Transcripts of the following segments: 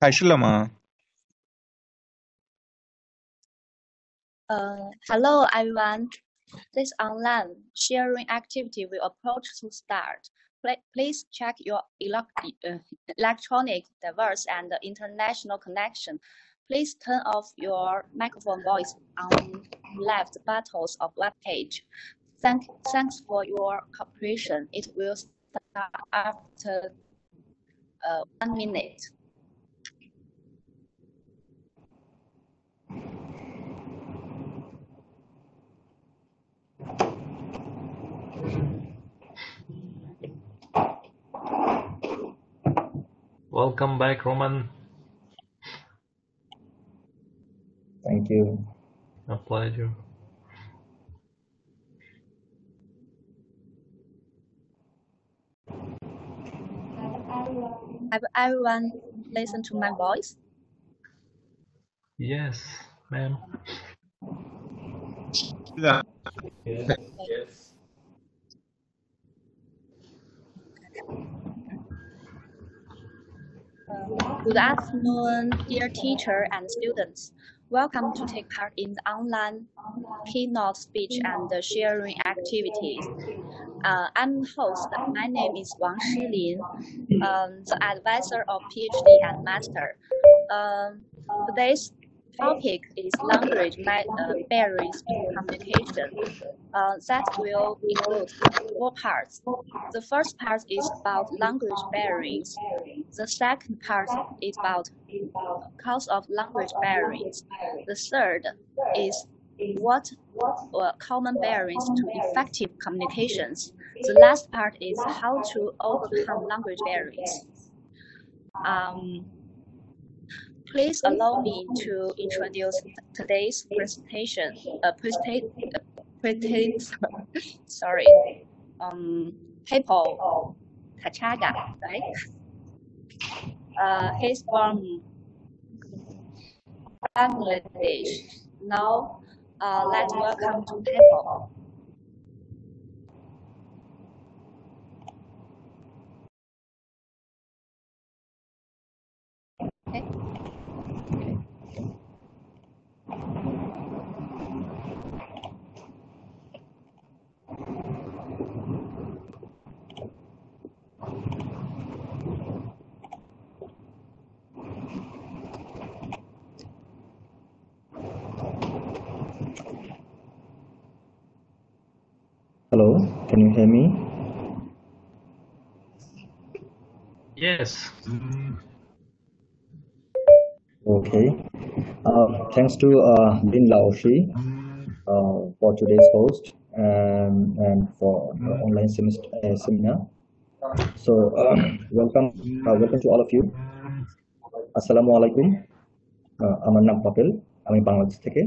开始了吗？ Uh, hello everyone. This online sharing activity will approach to start. Pla- Please check your elec- uh, electronic device and the international connection. Please turn off your microphone voice on left buttons of web page. Thank, thanks for your cooperation. It will start after uh, one minute. Welcome back, Roman. Thank you. A pleasure. Have everyone listened to my voice? Yes, ma'am. 是的，Yes. Good afternoon, dear teacher and students. Welcome to take part in the online keynote speech and the sharing activities. Uh, I'm host. My name is Wang Shilin, um, the advisor of PhD and master. Um, today's topic is language uh, barriers in communication. Uh, that will include four parts. The first part is about language barriers. The second part is about cause of language barriers. The third is what uh, common barriers to effective communications. The last part is how to overcome language barriers. Um, please allow me to introduce today's presentation. Uh, presenta- uh, sorry, um, Papo Tachaga, right? Uh, he's from Bangladesh. Now, uh, let's welcome to Papo. Okay. Hello, can you hear me? Yes. Okay. Uh, thanks to uh, Lin Laoshi uh, for today's host and, and for the online semester, uh, seminar. So, uh, welcome, uh, welcome to all of you. Assalamualaikum. Uh, আমার নাম পাপেল আমি বাংলাদেশ থেকে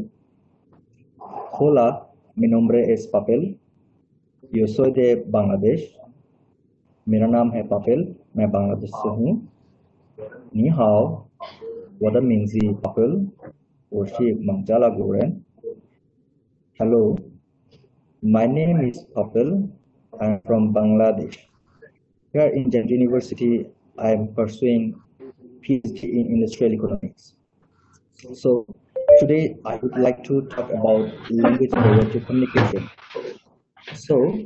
Hola, mi nombre es Papel. Yo soy de Bangladesh. मेरा नाम है पापेल मैं बांग्लादेश से हूँ Ni hao, wada mingzi Papel, Oshi Mangjala Goren. Hello, my name is Papel. I'm from Bangladesh. Here in Jet University, I am pursuing PhD in Industrial Economics. So today I would like to talk about language barrier to communication. So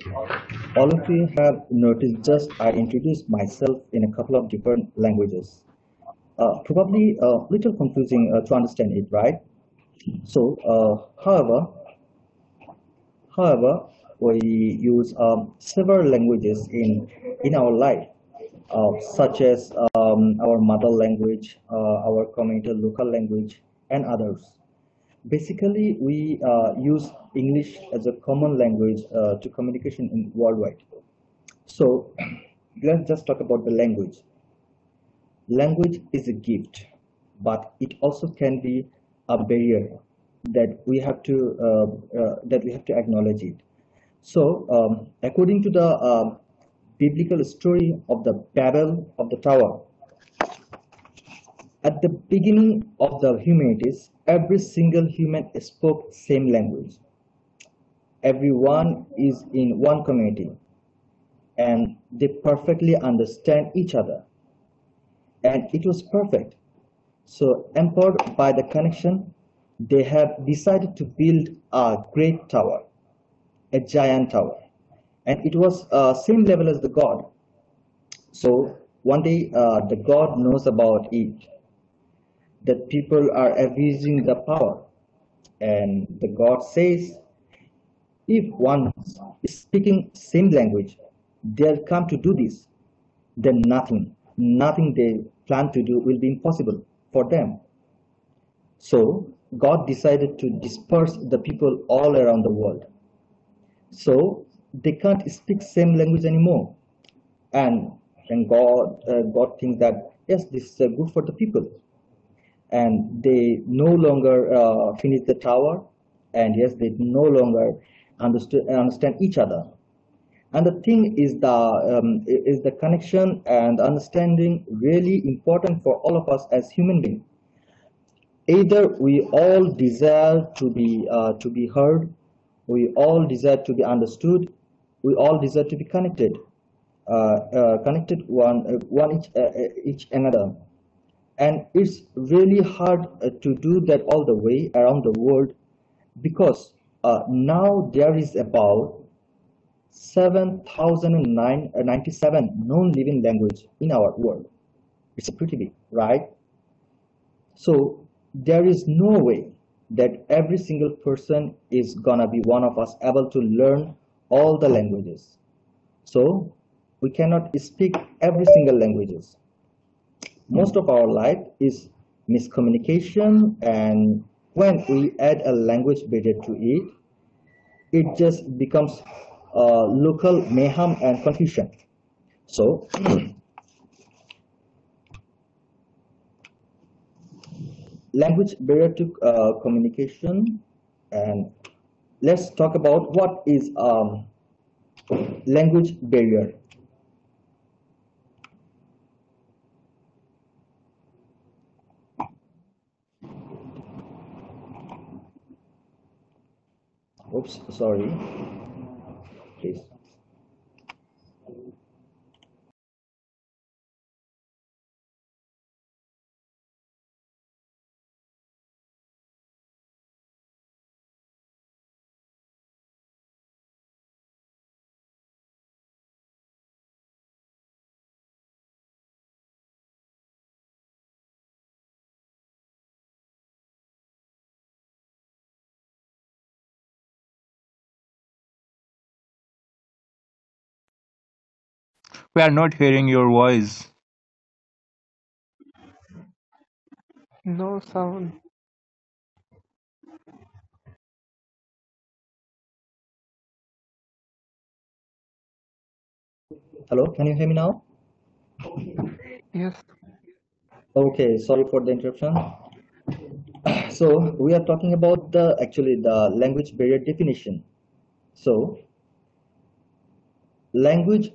all of you have noticed just I introduced myself in a couple of different languages. Uh, probably a little confusing uh, to understand it, right? So, uh, however, however, we use um, several languages in in our life, uh, such as um, our mother language, uh, our community local language, and others. Basically, we uh, use English as a common language uh, to communication in worldwide. So, let's just talk about the language. Language is a gift, but it also can be a barrier that we have to uh, uh, that we have to acknowledge it. So, um, according to the uh, biblical story of the Babel of the Tower, at the beginning of the humanities, every single human spoke same language. Everyone is in one community, and they perfectly understand each other. And it was perfect So empowered by the connection, they have decided to build a great tower, a giant tower. And it was uh, same level as the God. So one day uh, the God knows about it, that people are abusing the power. And the God says, if one is speaking same language, they'll come to do this, then nothing, nothing they plan to do will be impossible for them. So God decided to disperse the people all around the world. So they can't speak same language anymore. And and God uh, God thinks that yes, this is uh, good for the people. And they no longer uh, finish the tower, and yes, they no longer understand each other. And the thing is the um, is the connection and understanding really important for all of us as human beings. Either we all desire to be uh, to be heard, we all desire to be understood, we all desire to be connected, uh, uh, connected one uh, one each, uh, each another, and it's really hard uh, to do that all the way around the world because uh, now there is about 7,097 known living language in our world. It's pretty big, right? So there is no way that every single person is gonna be one of us able to learn all the languages. So we cannot speak every single languages. Most of our life is miscommunication and when we add a language barrier to it, it just becomes uh, local mayhem and confusion. So, language barrier to uh, communication and let's talk about what is um, language barrier. Oops, sorry please. We are not hearing your voice. No sound. Hello, can you hear me now? Yes. Okay, sorry for the interruption. So we are talking about the actually the language barrier definition. So language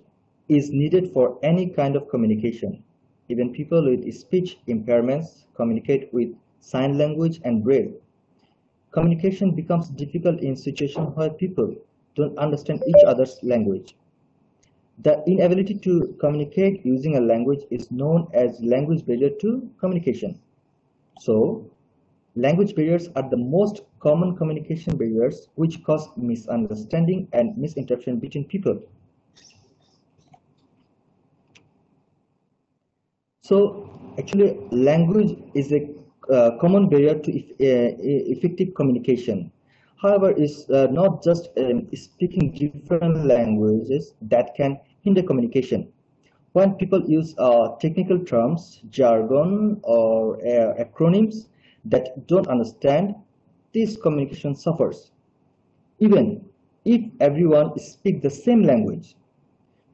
is needed for any kind of communication. Even people with speech impairments communicate with sign language and braille. Communication becomes difficult in situations where people don't understand each other's language. The inability to communicate using a language is known as language barrier to communication. So, language barriers are the most common communication barriers which cause misunderstanding and misinterpretation between people. So actually language is a uh, common barrier to uh, effective communication. However, it's uh, not just um, speaking different languages that can hinder communication. When people use uh, technical terms, jargon, or uh, acronyms that don't understand, this communication suffers. Even if everyone speaks the same language,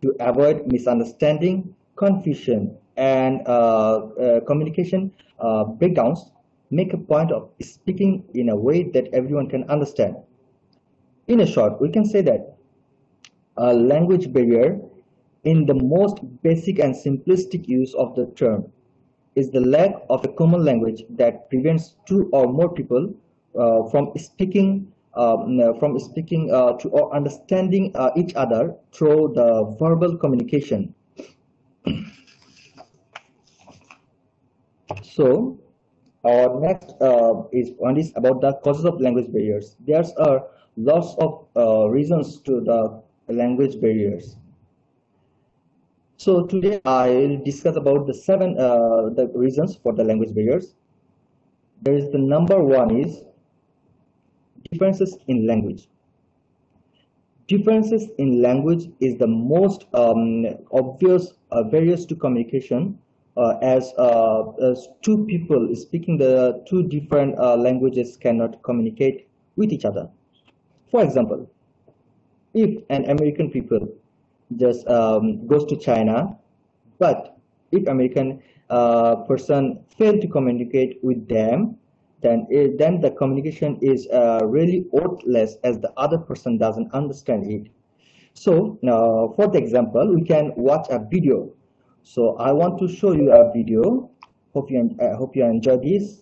to avoid misunderstanding, confusion, and uh, uh, communication uh, breakdowns, make a point of speaking in a way that everyone can understand. In a short, we can say that a language barrier in the most basic and simplistic use of the term is the lack of a common language that prevents two or more people uh, from speaking um, from speaking uh, to or understanding uh, each other through the verbal communication. So our next uh, is one is about the causes of language barriers. There's are lots of uh, reasons to the language barriers. So today I will discuss about the seven uh, the reasons for the language barriers. There is the number one is differences in language. Differences in language is the most um, obvious uh, barriers to communication uh, as, uh, as two people speaking the two different uh, languages cannot communicate with each other. For example, if an American people just um, goes to China, but if American uh, person fail to communicate with them, then it, then the communication is uh, really worthless as the other person doesn't understand it. So for the example, we can watch a video. So I want to show you a video. Hope you uh, hope you enjoy this.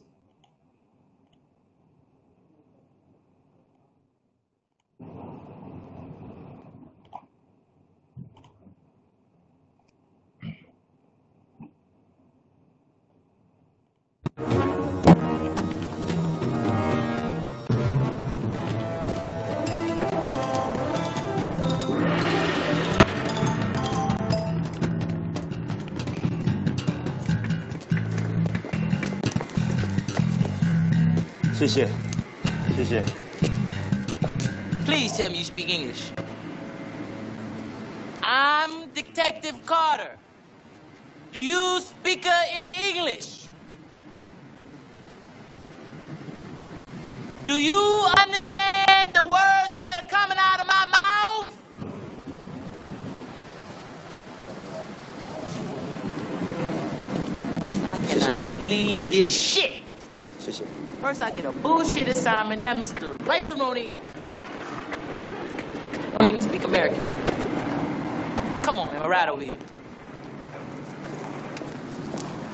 Please tell me you speak English. I'm Detective Carter. You speak uh, English. Do you understand the words that are coming out of my mouth? I cannot believe this shit. First I get a bullshit assignment, that means right from on in. You speak American. Come on, man, right over here.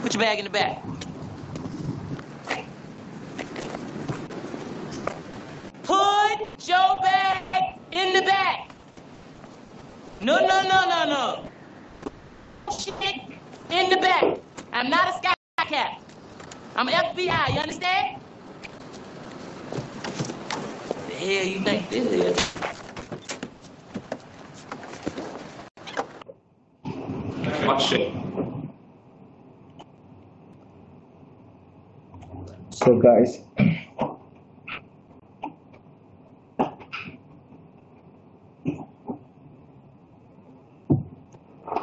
Put your bag in the back. Put your bag in the back. No, no, no, no, no. Shit in the back. I'm not a sky cat. I'm FBI, you understand? The hell you think this is? Watch it. So guys,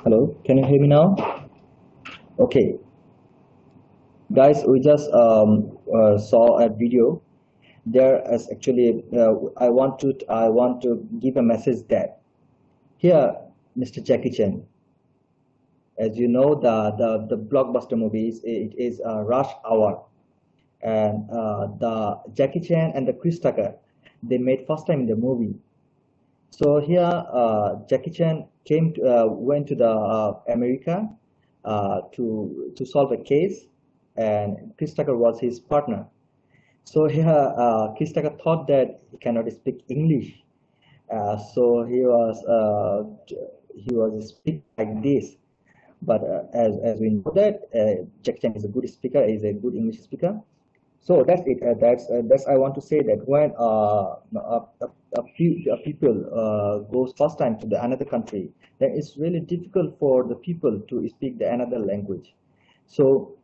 hello, can you hear me now? Okay, guys, we just um, uh, saw a video. There is actually, uh, I want to, I want to give a message that here, Mr. Jackie Chan, as you know, the the, the blockbuster movies, it is a rush hour and uh, the Jackie Chan and the Chris Tucker, they made first time in the movie. So here, uh, Jackie Chan came to, uh, went to the uh, America uh, to to solve a case, and Chris Tucker was his partner. So here, uh, Chris Tucker thought that he cannot speak English, so he was he was speak like this. But as as we know that Jackie Chan is a good speaker, is a good English speaker so that's it. Uh, that's uh, that's i want to say that when uh, a, a, few, a people uh, goes first time to the another country then it's really difficult for the people to speak the another language. So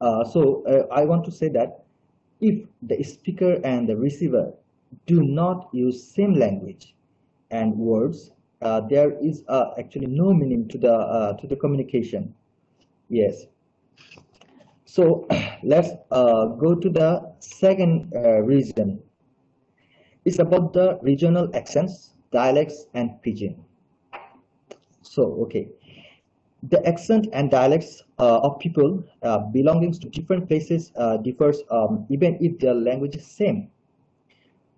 uh, so uh, i want to say that if the speaker and the receiver do not use same language and words there is actually no meaning to the to the communication. Yes so let's uh, go to the second uh, reason. It's about the regional accents, dialects, and pidgin. So, okay. The accent and dialects uh, of people uh, belonging to different places uh, differs um, even if their language is same.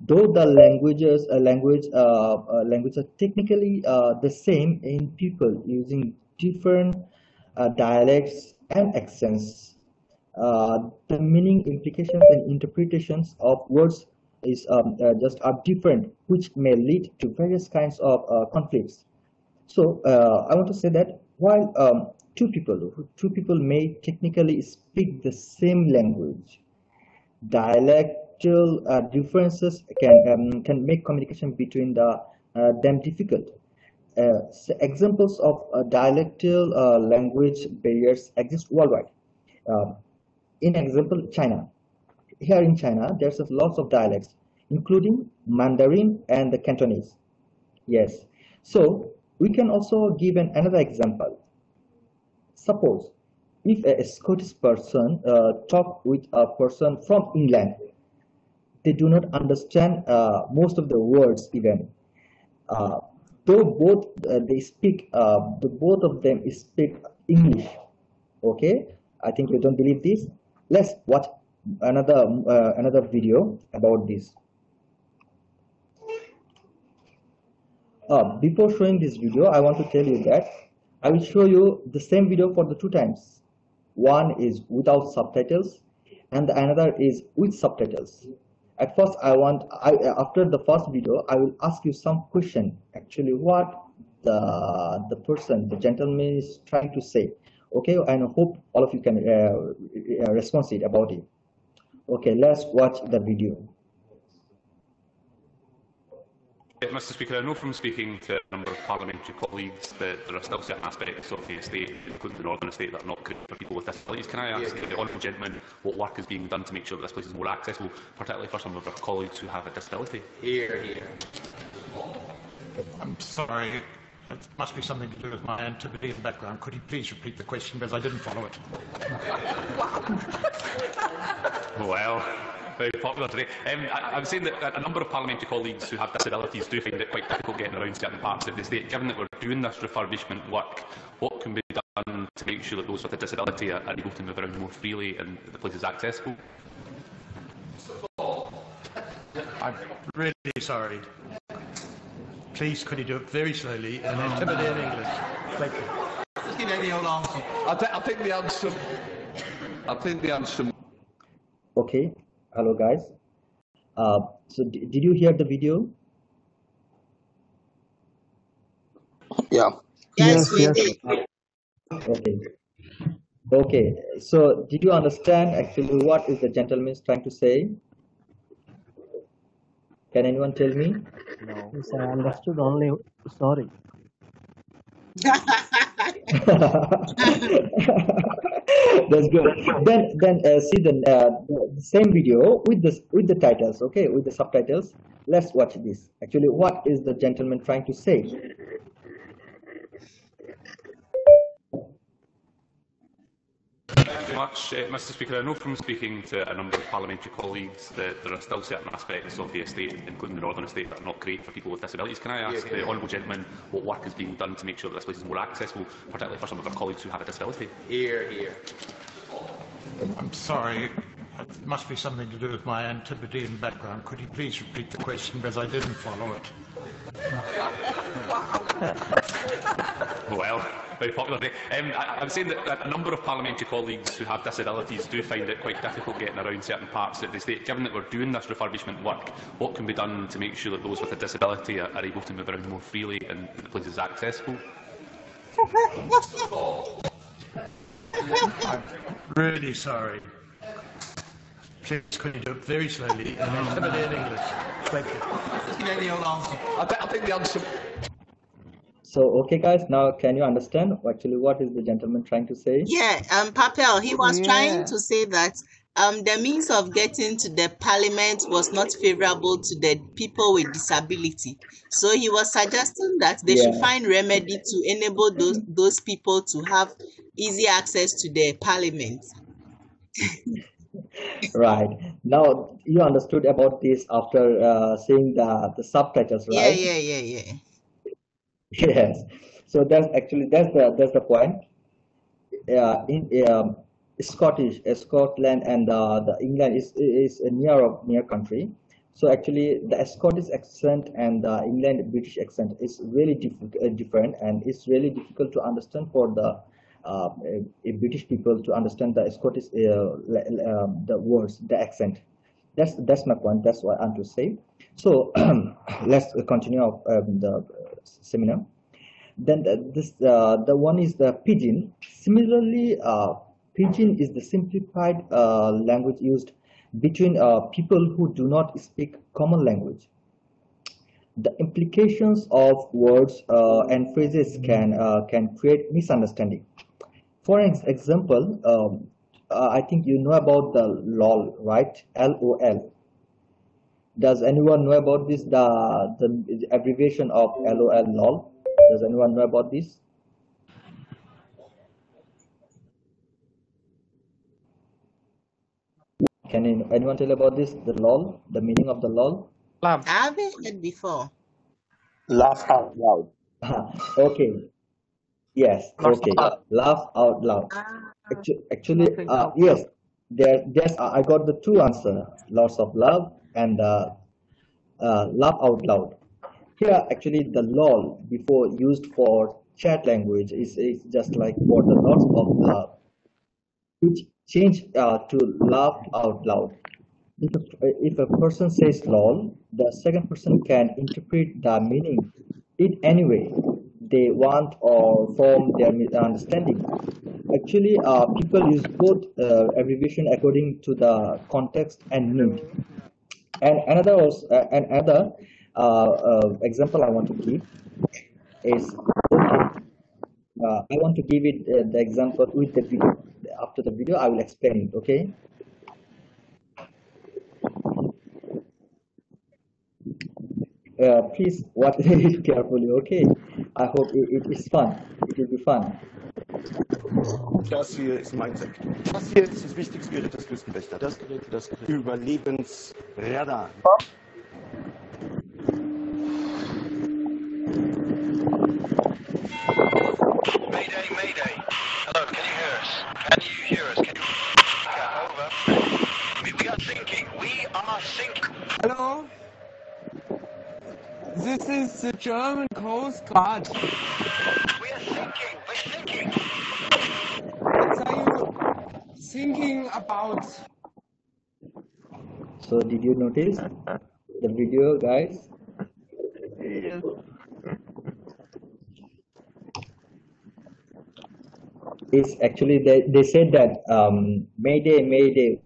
Though the languages, uh, language, language are technically the same in people using different dialects and accents the meaning implications and interpretations of words is um, uh, just are different which may lead to various kinds of uh, conflicts so uh, i want to say that while um, two people, two people may technically speak the same language. Dialectal uh, differences can um, can make communication between the uh, them difficult. Uh, so examples of uh, dialectal uh, language barriers exist worldwide. In example, China. Here in China, there's lots of dialects, including Mandarin and the Cantonese. Yes. So we can also give an, another example. Suppose if a Scottish person uh, talk with a person from England, they do not understand uh, most of the words even. Uh, though both uh, they speak, uh, the both of them speak English. Okay, I think you don't believe this. Let's watch another uh, another video about this. Uh, before showing this video, I want to tell you that I will show you the same video for the two times. One is without subtitles and the another is with subtitles. At first, I want, I, after the first video, I will ask you some question, actually what the, the person, the gentleman is trying to say. Okay, and I hope all of you can uh, uh respond it about it. Okay, let's watch the video. Mr Speaker, I know from speaking to a number of parliamentary colleagues that there are still certain aspects of the estate, including the Northern Estate, that are not good for people with disabilities. Can I ask yeah. the Honourable Gentleman what work is being done to make sure that this place is more accessible, particularly for some of our colleagues who have a disability? Here, here. I'm sorry. It must be something to do with my the background. Could you please repeat the question because I didn't follow it? well, very popular today. Um, I, I'm saying that a number of parliamentary colleagues who have disabilities do find it quite difficult getting around certain parts of the state. Given that we're doing this refurbishment work, what can be done to make sure that those with a disability are, are able to move around more freely and the place is accessible? I'm really sorry. Please, could you do it very slowly and intimidating English? Thank you. Just give any old answer. I, th I think the answer. I think the answer. Okay. Hello, guys. Uh, so, did you hear the video? Yeah. Yes, yes. yes. Okay. Okay. So, did you understand actually what is the gentleman trying to say? Can anyone tell me? No. Yes, I understood only. Sorry. That's good. Then, then uh, see the, uh, the same video with the with the titles. Okay, with the subtitles. Let's watch this. Actually, what is the gentleman trying to say? Much, uh, Mr Speaker. I know from speaking to a number of parliamentary colleagues that there are still certain aspects of the estate, including the Northern Estate, that are not great for people with disabilities. Can I ask yeah, yeah. the Honourable Gentleman what work is being done to make sure that this place is more accessible, particularly for some of our colleagues who have a disability? Here, here. I'm sorry. It must be something to do with my Antipodean background. Could you please repeat the question because I didn't follow it? well, very popular. Um, I, I'm saying that a number of parliamentary colleagues who have disabilities do find it quite difficult getting around certain parts of the state. Given that we're doing this refurbishment work, what can be done to make sure that those with a disability are, are able to move around more freely and the place is accessible? I'm really sorry. Please, could you do it very slowly and intimidate English? Thank you. I, th I think the answer. So, okay, guys, now can you understand actually what is the gentleman trying to say? Yeah, um, Papel, he was yeah. trying to say that um, the means of getting to the parliament was not favorable to the people with disability. So he was suggesting that they yeah. should find remedy to enable those those people to have easy access to the parliament. right. Now you understood about this after uh, seeing the the subtitles right? yeah yeah yeah. Yeah yes. So that's actually that's the that's the point. Uh, in um, scottish uh, scotland and uh, the england is is a near near country. So actually the scottish accent and the england british accent is really diff uh, different and it's really difficult to understand for the British people to understand the Scottish uh, um, the words, the accent. That's that's my point. That's what I'm to say. So let's continue um, the seminar. then the, this uh, the one is the pidgin similarly uh, pidgin is the simplified uh, language used between uh, people who do not speak common language the implications of words uh, and phrases can uh, can create misunderstanding for ex example um, i think you know about the lol right lol does anyone know about this the the abbreviation of lol lol does anyone know about this? Can anyone tell about this? The lol, the meaning of the lol? I haven't heard before. Laugh out loud. okay. Yes. Okay. Laugh out loud. Actu actually, uh, yes. There, yes. I got the two answer. Lots of love and uh, uh, laugh out loud. Here, actually, the lol before used for chat language is, is just like for the lots of love, which change uh, to laugh out loud. If a, if a person says lol, the second person can interpret the meaning it anyway they want or form their understanding. Actually, uh, people use both uh, abbreviation according to the context and need. And another was, uh, and another uh, uh, example I want to give is uh, I want to give it uh, the example with the video. After the video, I will explain it. Okay. Uh, please watch it carefully. Okay. I hope it, it is fun. It will be fun. Das hier ist mein Sektor. Das hier ist das wichtigste Gerät des Küstenwächter. Das Gerät das Überlebensradar. Mayday, mayday. Hello, can you hear us? Can you hear us? Can you... Yeah, over. We, we are sinking. We are sinking. Hello? This is the German Coast Guard. We are sinking. We're sinking. What are you thinking about? So did you notice the video, guys? Yes. is actually they, they said that um, Mayday, Mayday.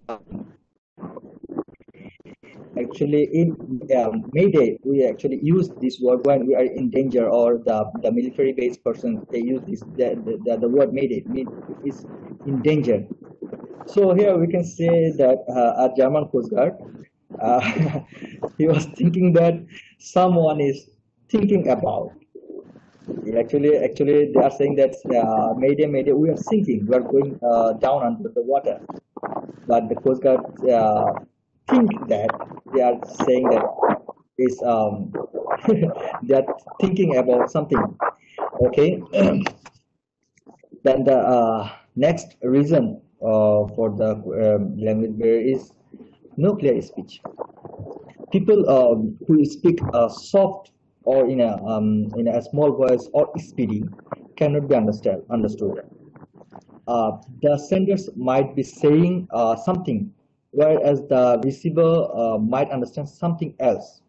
Actually, in um, Mayday, we actually use this word when we are in danger or the, the military-based person, they use this the, the, the word Mayday mean is in danger. So here we can say that uh, a German Coast Guard, uh, he was thinking that someone is thinking about Actually, actually, they are saying that uh, Mayday, Mayday, we are sinking. We are going uh, down under the water. But the Coast Guard uh, think that they are saying that is um, they are thinking about something. Okay. then the uh, next reason uh, for the um, language barrier is no clear speech. People um, who speak uh, soft or in a um, in a small voice or speedy cannot be understood understood uh, the senders might be saying uh, something whereas the receiver uh, might understand something else.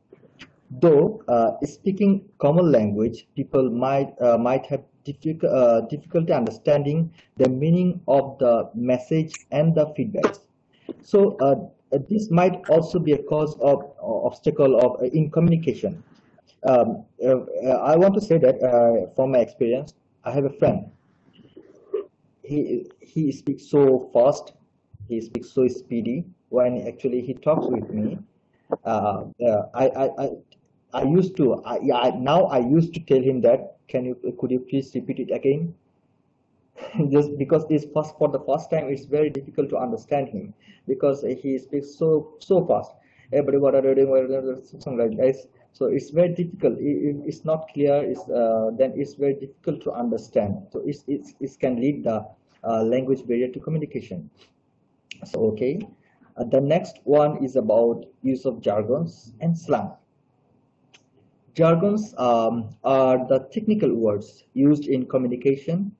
Though uh, speaking common language people might uh, might have difficult, uh, difficulty understanding the meaning of the message and the feedbacks. So this might also be a cause of obstacle of in communication. Um, uh, I want to say that uh, from my experience, I have a friend. He he speaks so fast, he speaks so speedy. When actually he talks with me, uh, I, I I I used to I, I now I used to tell him that can you could you please repeat it again? Just because this first for the first time, it's very difficult to understand him because he speaks so so fast. Everybody? Something like this so it's very difficult if it's not clear it's uh, then it's very difficult to understand so it's, it's it can lead the uh, language barrier to communication so okay uh, the next one is about use of jargons and slang jargons um, are the technical words used in communication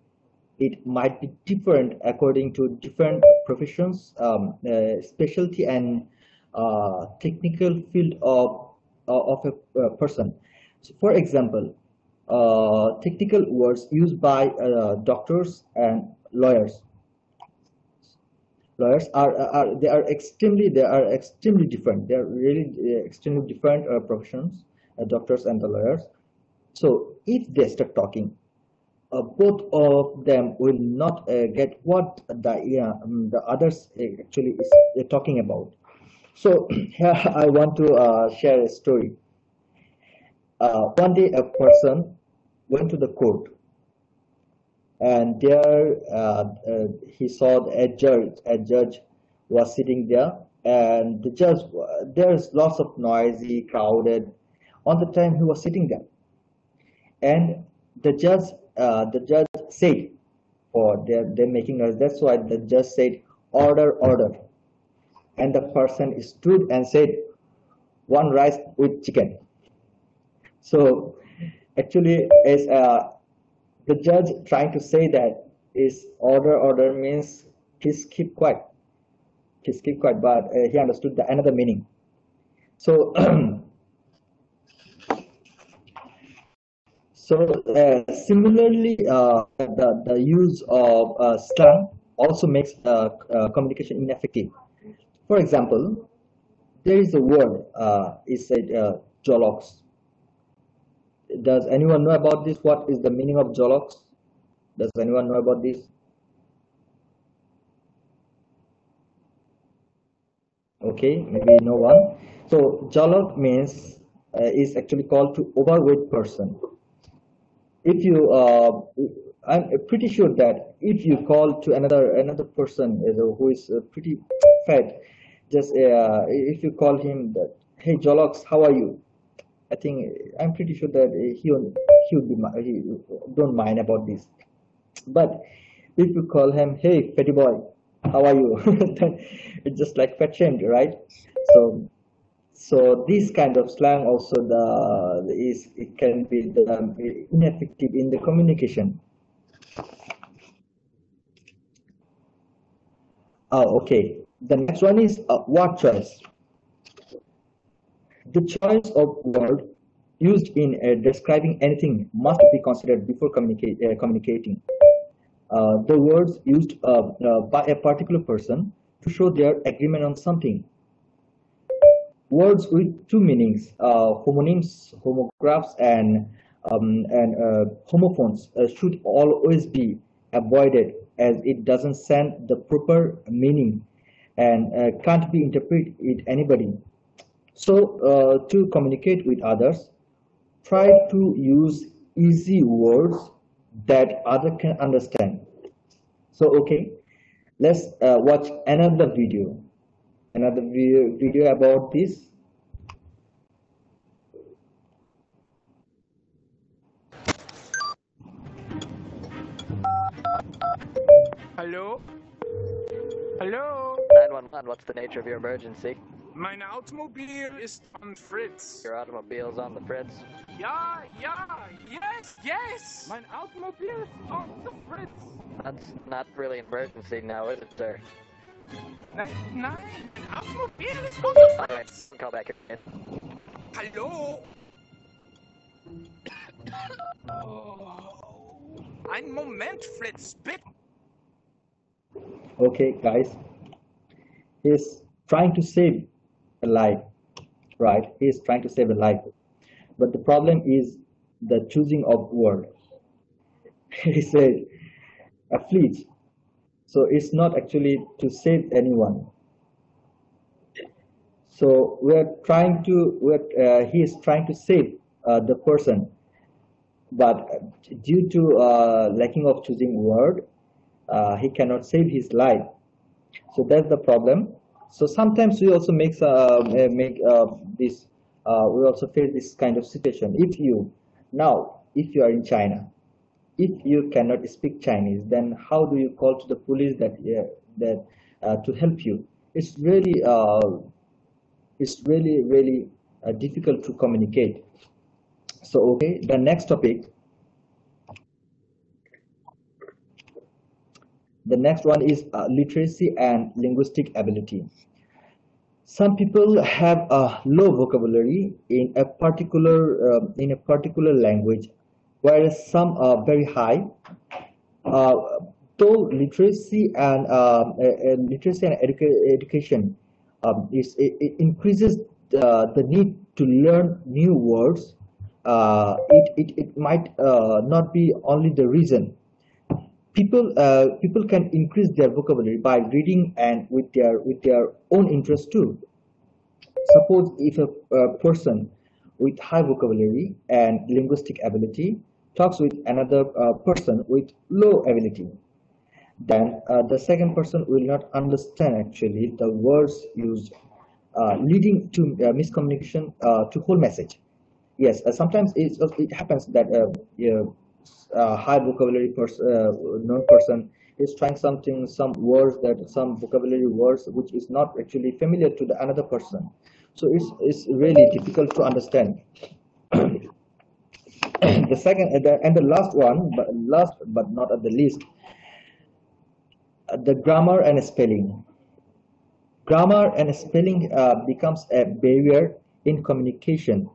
it might be different according to different professions um, uh, specialty and uh, technical field of uh, of a uh, person. So for example, uh, technical words used by uh, doctors and lawyers. Lawyers are, are they are extremely they are extremely different. They are really uh, extremely different uh, professions, uh, doctors and the lawyers. So if they start talking, uh, both of them will not uh, get what the um, the others actually is talking about. So here I want to uh, share a story. Uh, one day a person went to the court and there uh, uh, he saw a judge a judge was sitting there and the judge there's lots of noisy crowded. On the time he was sitting there. And the judge uh, the judge said for they're, they're making us that's why the judge said order order. And the person stood and said one rice with chicken. So actually is uh, the judge trying to say that is order order means please keep quiet. Please keep quiet but uh, he understood the another meaning. So so uh, similarly uh, the, the use of uh, slang also makes uh, communication ineffective. For example there is a word uh, is said uh, jolox does anyone know about this? What is the meaning of Jolox? Does anyone know about this? Okay, maybe no one. So Jolok means uh, is actually called to overweight person. If you, uh, I'm pretty sure that if you call to another another person who is uh, pretty fat, just uh, if you call him that, hey Jolox, how are you? I think I'm pretty sure that he he would be he don't mind about this. But if you call him, hey, fatty boy, how are you? it's just like fat shamed, right? So so this kind of slang also the is it can be the, um, ineffective in the communication. Oh, okay. The next one is uh, word choice. The choice of word used in uh, describing anything must be considered before communicate, uh, communicating. Uh, the words used uh, uh, by a particular person to show their agreement on something. Words with two meanings, uh, homonyms, homographs, and um, and homophones should always be avoided as it doesn't send the proper meaning and can't be interpreted anybody so uh, to communicate with others, try to use easy words that other can understand. So okay, let's uh, watch another video, another video, video about this. Hello? Hello? 911, what's the nature of your emergency? Mein Automobil ist on Fritz. Your automobile's on the Fritz? Ja, ja, yes, yes! Mein Automobil ist on the Fritz. That's not really an emergency now, is it, sir? Nein, nein, mein Automobil ist on the Fritz. Alright, call back in. Hallo? oh. Ein Moment, Fritz, bitte. Okay, guys. He's trying to save a life, right? He is trying to save a life. But the problem is the choosing of word. he said, a fleet. So it's not actually to save anyone. So we're trying to, we're, uh, he is trying to save uh, the person. But due to uh, lacking of choosing word, uh, he cannot save his life. So that's the problem. So sometimes we also make uh, make uh, this. Uh, we also face this kind of situation. If you now, if you are in China, if you cannot speak Chinese, then how do you call to the police that that uh, to help you? It's really uh, it's really really uh, difficult to communicate. So okay, the next topic The next one is uh, literacy and linguistic ability. Some people have a low vocabulary in a particular uh, in a particular language, whereas some are very high. Uh, though literacy and um, uh, uh, literacy and educa education um, is it, it increases the, need to learn new words. Uh, it, it, it might uh, not be only the reason. People uh, people can increase their vocabulary by reading and with their with their own interest too. Suppose if a, a person with high vocabulary and linguistic ability talks with another uh, person with low ability then uh, the second person will not understand actually the words used uh, leading to uh, miscommunication uh, to whole message yes sometimes it, it happens that a high vocabulary person known person is trying something some words that some vocabulary words which is not actually familiar to the another person. So it's, it's really difficult to understand. The second and the, and the last one but last but not at the least uh, the grammar and spelling. Grammar and spelling uh, becomes a barrier in communication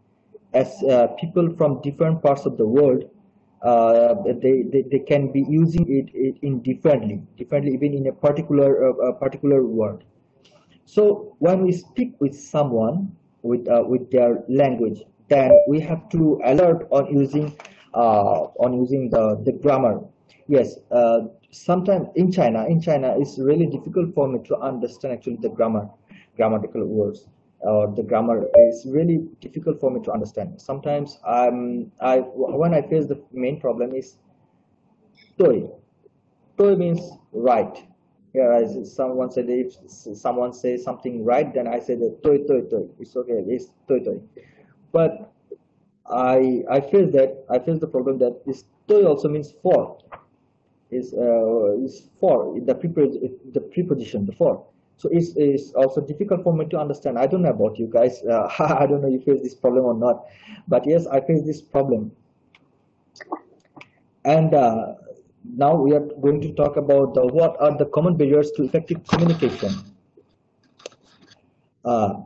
as uh, people from different parts of the world uh, they, they, they can be using it, it in differently differently even in a particular uh, a particular word so when we speak with someone with uh, with their language then we have to alert on using on using the the grammar. Yes sometimes in China, in China, it's really difficult for me to understand actually the grammar, grammatical words, or the grammar is really difficult for me to understand. Sometimes I'm, I, when I face the main problem is toy. Toy means right. Yeah, someone said, if someone says something right, then I say that toy, toy, toy. It's okay, it's toy, toy. But I, I feel that, I feel the problem that this toy also means for is uh, is for the prepos the preposition the for so it's, it's also difficult for me to understand. I don't know about you guys. Uh, i don't know if you face this problem or not. But yes i face this problem. And uh, now we are going to talk about the, what are the common barriers to effective communication. Uh,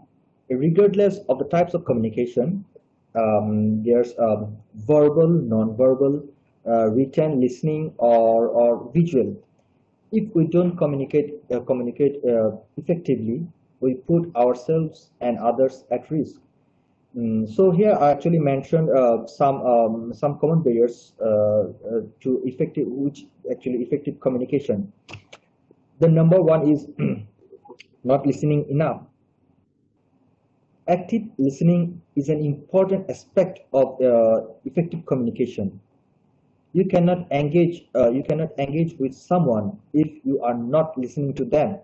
regardless of the types of communication um, there's um, verbal non-verbal uh, written, listening, or, or visual. If we don't communicate, uh, communicate uh, effectively, we put ourselves and others at risk. Mm, so here I actually mentioned uh, some um, some common barriers uh, uh, to effective, which actually effective communication. The number one is not listening enough. Active listening is an important aspect of effective communication you cannot engage uh, you cannot engage with someone if you are not listening to them.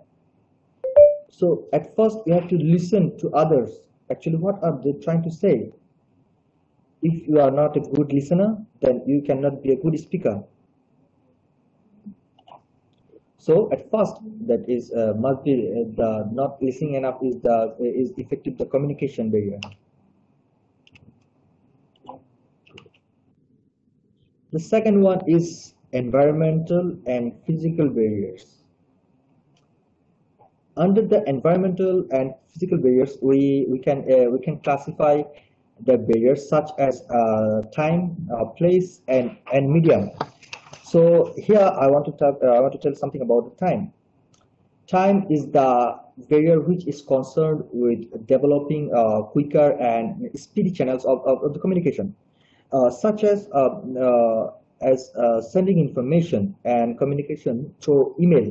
So at first you have to listen to others. Actually what are they trying to say? If you are not a good listener then you cannot be a good speaker. So at first that is uh, must be uh, the not listening enough is the is effective the communication barrier The second one is environmental and physical barriers. Under the environmental and physical barriers, we, we, can, uh, we can classify the barriers such as uh, time, uh, place, and, and medium. So here I want to talk, uh, I want to tell something about the time. Time is the barrier which is concerned with developing uh, quicker and speedy channels of, of, of the communication. Uh, such as uh, uh, as sending information and communication through email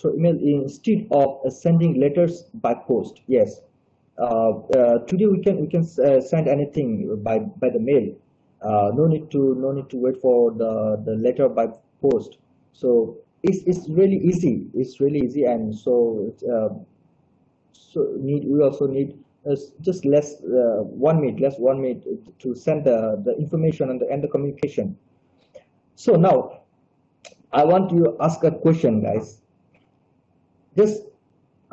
through email instead of sending letters by post. Yes. Today we can we can send anything by by the mail. No need to no need to wait for the the letter by post. So it's, it's really easy. It's really easy and so uh, so need we also need just less uh, one minute, less one minute to send the, the information and the, and the communication. So now, I want you to ask a question, guys. Just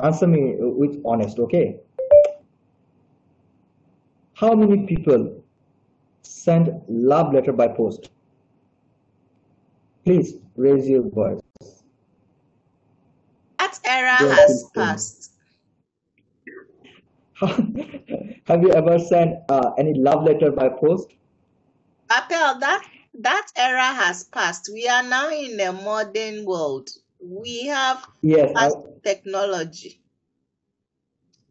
answer me with honest, okay? How many people send love letter by post? Please raise your voice. That era has passed. Have you ever sent uh, any love letter by post? Apel, that that era has passed. We are now in a modern world. We have Yes, I, technology.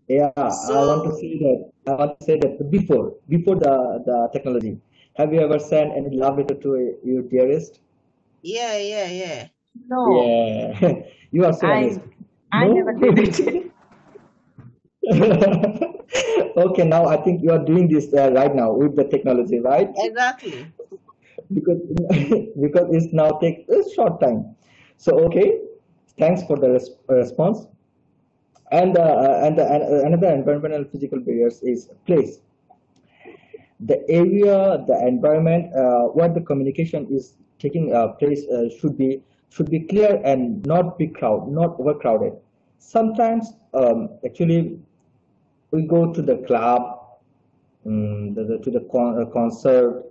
yeah, I want to say that. I want to say that before, before the the technology, have you ever sent any love letter to a, your dearest? yeah, yeah, yeah. No, Yeah, you are so I honest. I No? never did it. Okay, now I think you are doing this uh, right now with the technology, right? Exactly. Because because it's now take a short time. So okay, thanks for the res response. And uh, uh, and, uh, and uh, another environmental physical barriers is place. The area, the environment uh, where the communication is taking uh, place uh, should be should be clear and not be crowd, not overcrowded. Sometimes um, actually we go to the club, um, the, the, to the con uh, concert,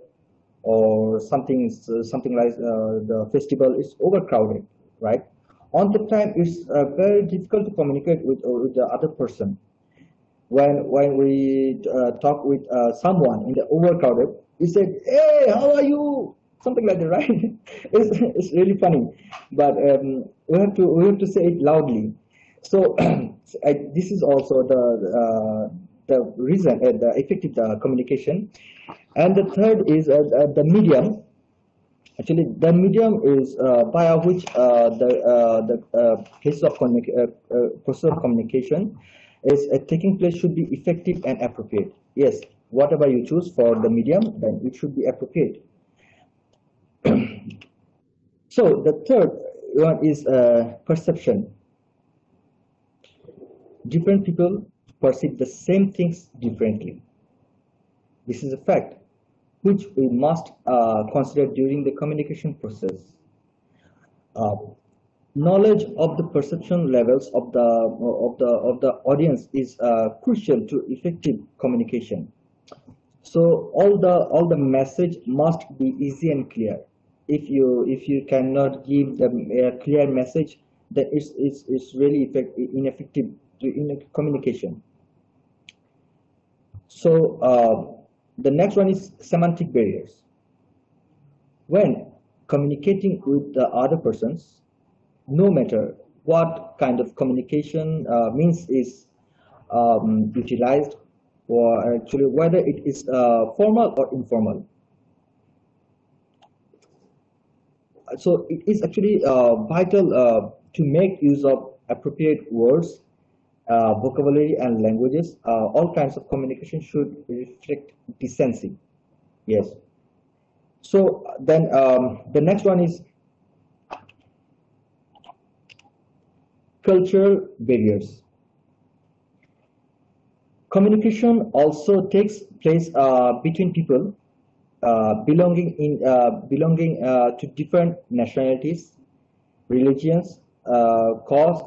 or something uh, something like uh, the festival is overcrowded, right? On the time, it's uh, very difficult to communicate with, with the other person. When when we talk with someone in the overcrowded, we say, "Hey, how are you?" Something like that, right? it's, it's really funny, but um, we have to we have to say it loudly. So I, this is also the uh, the reason, uh, the effective uh, communication. And the third is uh, uh, the medium. Actually, the medium is uh, by which the the cases of process of communication is taking place should be effective and appropriate. Yes, whatever you choose for the medium, then it should be appropriate. So the third one is uh, perception. Different people perceive the same things differently. This is a fact which we must uh, consider during the communication process. Uh, knowledge of the perception levels of the of the of the audience is uh, crucial to effective communication. So all the all the message must be easy and clear. If you if you cannot give the a clear message, then it's it's, it's really effect, ineffective in communication. So uh, the next one is semantic barriers. When communicating with the other persons, no matter what kind of communication uh, means is um, utilized, or actually whether it is uh, formal or informal. So it is actually uh, vital uh, to make use of appropriate words uh, vocabulary and languages, uh, all kinds of communication should reflect decency. Yes. So then um, the next one is cultural barriers. Communication also takes place uh, between people uh, belonging in uh, belonging uh, to different nationalities, religions, uh, cause,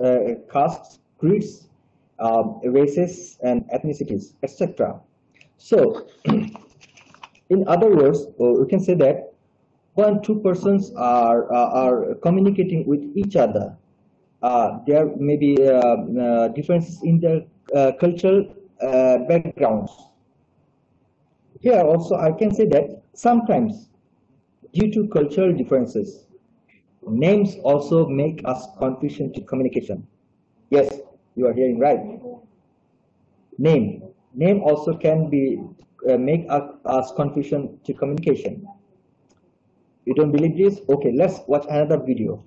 castes, creeds, um, races and ethnicities, etc. So, in other words, uh, we can say that when two persons are uh, are communicating with each other, uh, there may be differences in their cultural backgrounds. Here also, I can say that sometimes, due to cultural differences, names also make us confusion to communication. Yes, you are hearing right. Name. Name also can be uh, make us, us confusion to communication. You don't believe this? Okay, let's watch another video.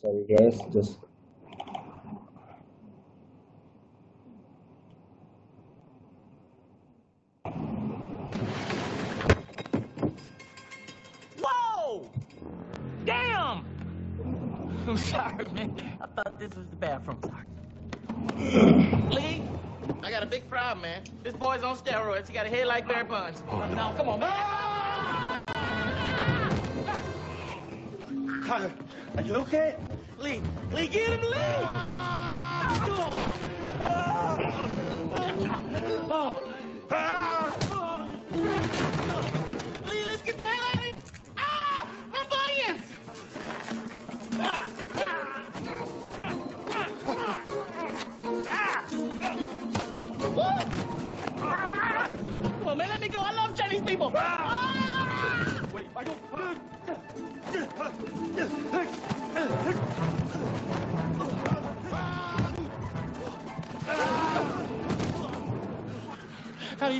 sorry guys just Whoa! Damn! I'm sorry, man. I thought this was the bathroom. Lee, I got a big problem, man. This boy's on steroids. He got a head like Barry Bonds. Oh, now, come on, man. Tyler, are you okay? Lee, Lee, get him, Lee! Lee, oh. oh.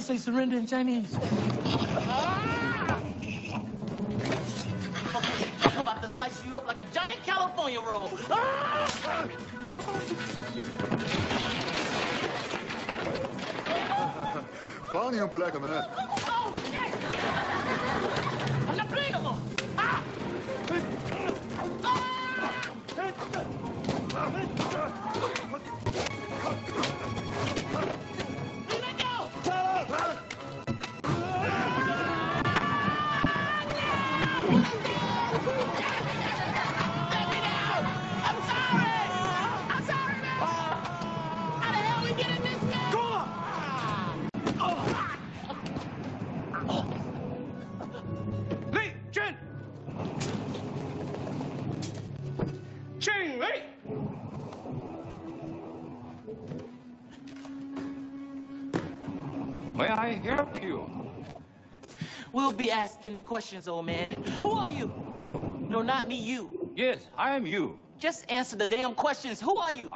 Say surrender in Chinese? I'm about to slice you up like a giant California roll. Plekken met het. Unplayable! Questions, old man. Who are you? No, not me, you. Yes, I am you. Just answer the damn questions. Who are you?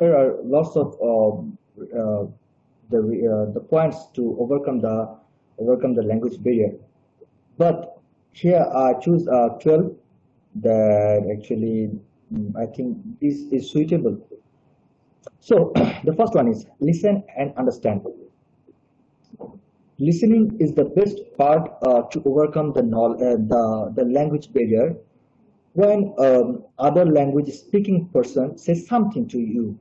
There are lots of um, uh, the uh, the points to overcome the overcome the language barrier. But here I choose uh, 12 that actually mm, I think this is suitable. So the first one is listen and understand. Listening is the best part uh, to overcome the, uh, the the language barrier. When um, other language speaking person says something to you,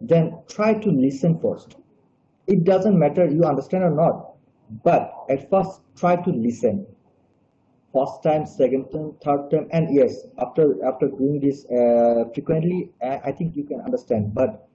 then try to listen first. It doesn't matter you understand or not, but at first try to listen. First time, second time, third time, and yes, after after doing this uh, frequently, uh, I think you can understand. But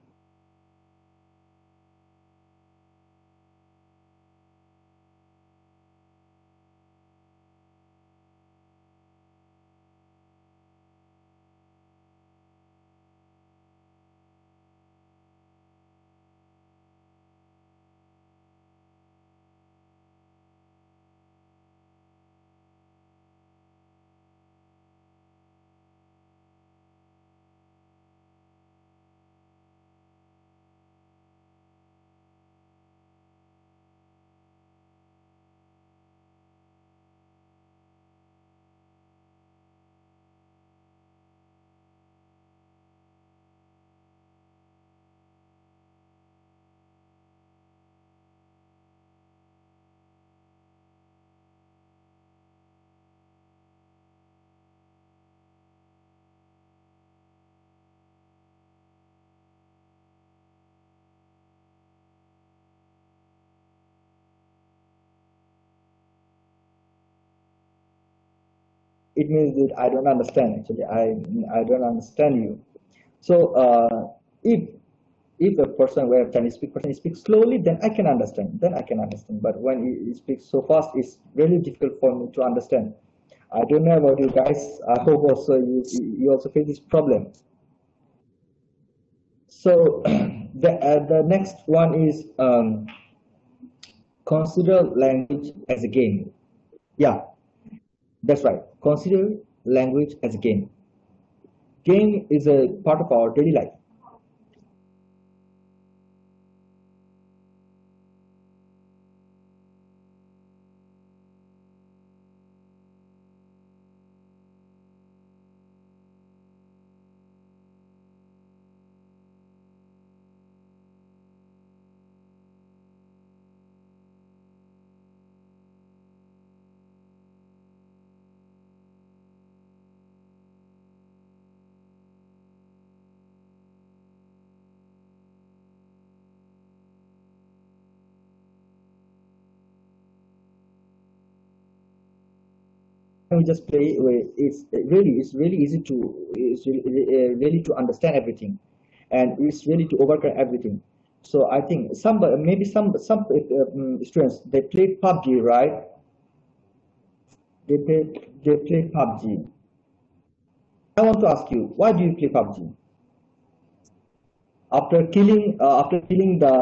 it means that I don't understand. Actually, I I don't understand you. So uh, if if a person where Chinese speak person speaks slowly, then I can understand. Then I can understand. But when he, he speaks so fast, it's really difficult for me to understand. I don't know about you guys. I hope also you you also face this problem. So the uh, the next one is um, consider language as a game. Yeah, that's right. Consider language as a game. Game is a part of our daily life. We just play it's really it's really easy to it's really, uh, really to understand everything. And it's really to overcome everything. So i think some maybe some some um, students they play pubg right? They play they play pubg i want to ask you why do you play pubg after killing uh, after killing the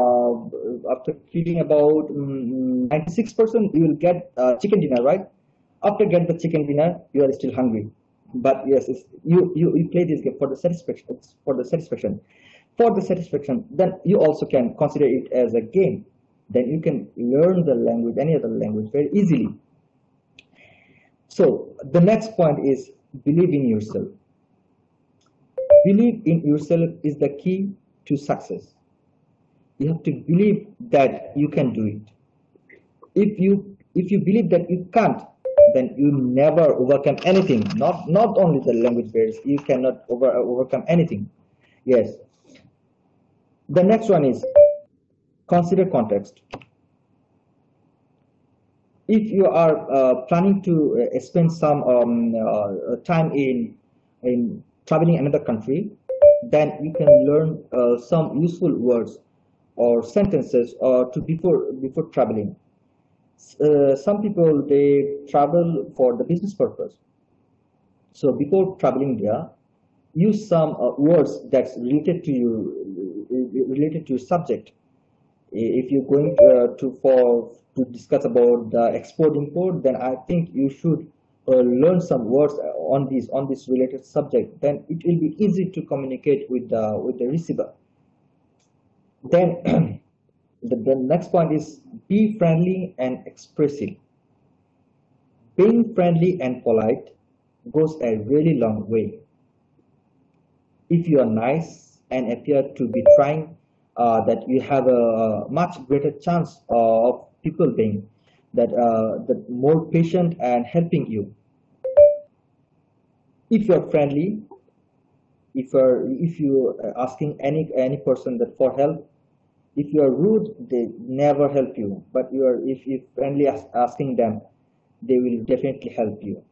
after killing about 96 um, percent you will get uh, chicken dinner right after get the chicken dinner, you are still hungry. But yes, you, you, you play this game for the satisfaction, for the satisfaction. For the satisfaction, then you also can consider it as a game. Then you can learn the language, any other language very easily. So the next point is believe in yourself. Believe in yourself is the key to success. You have to believe that you can do it. If you if you believe that you can't, then you never overcome anything. Not not only the language barriers, you cannot over overcome anything. Yes. The next one is consider context. If you are uh, planning to uh, spend some um, uh, time in in traveling another country, then you can learn uh, some useful words or sentences uh, to before before traveling uh, some people they travel for the business purpose. So before traveling there, use some uh, words that's related to you, related to your subject. If you're going to, uh, to for to discuss about the export import, then I think you should uh, learn some words on this on this related subject. Then it will be easy to communicate with the with the receiver. Then the, the next point is be friendly and expressive. Being friendly and polite goes a really long way. If you are nice and appear to be trying, uh, that you have a much greater chance of people being that uh, that more patient and helping you. If you are friendly, if you're if you are asking any any person that for help, if you are rude, they never help you. But you are, if you friendly asking them, they will definitely help you.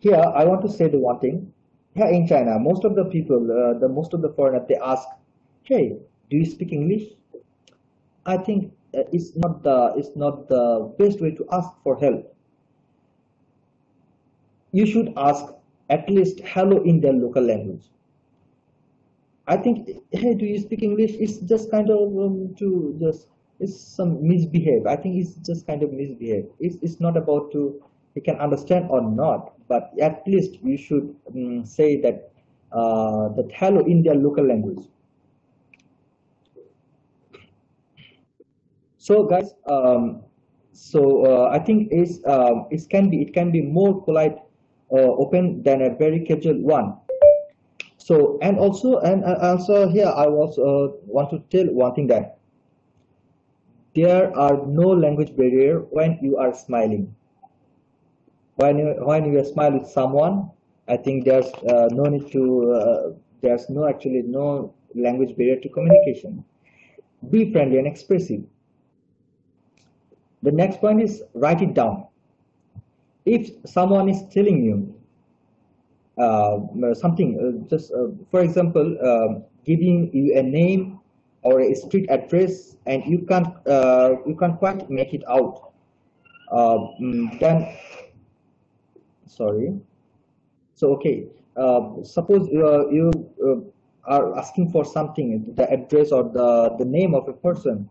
Here, I want to say the one thing. Here in China, most of the people, uh, the most of the foreigners, they ask, "Hey, do you speak English?" I think uh, it's not the it's not the best way to ask for help. You should ask at least hello in their local language I think, hey, do you speak English? It's just kind of um, to just, it's some misbehave. I think it's just kind of misbehave. It's, it's not about to, you can understand or not, but at least you should um, say that, uh, that hello in their local language. So guys, um, so uh, I think it's, um, it can be, it can be more polite, uh, open than a very casual one so, and also, and also here I also uh, want to tell one thing that there are no language barrier when you are smiling. When you, when you smile with someone, I think there's uh, no need to, uh, there's no actually no language barrier to communication. Be friendly and expressive. The next point is write it down. If someone is telling you something uh, just uh, for example uh, giving you a name or a street address and you can't uh, you can't quite make it out. Uh, mm, then sorry. So okay uh, suppose you are, uh, asking for something the address or the the name of a person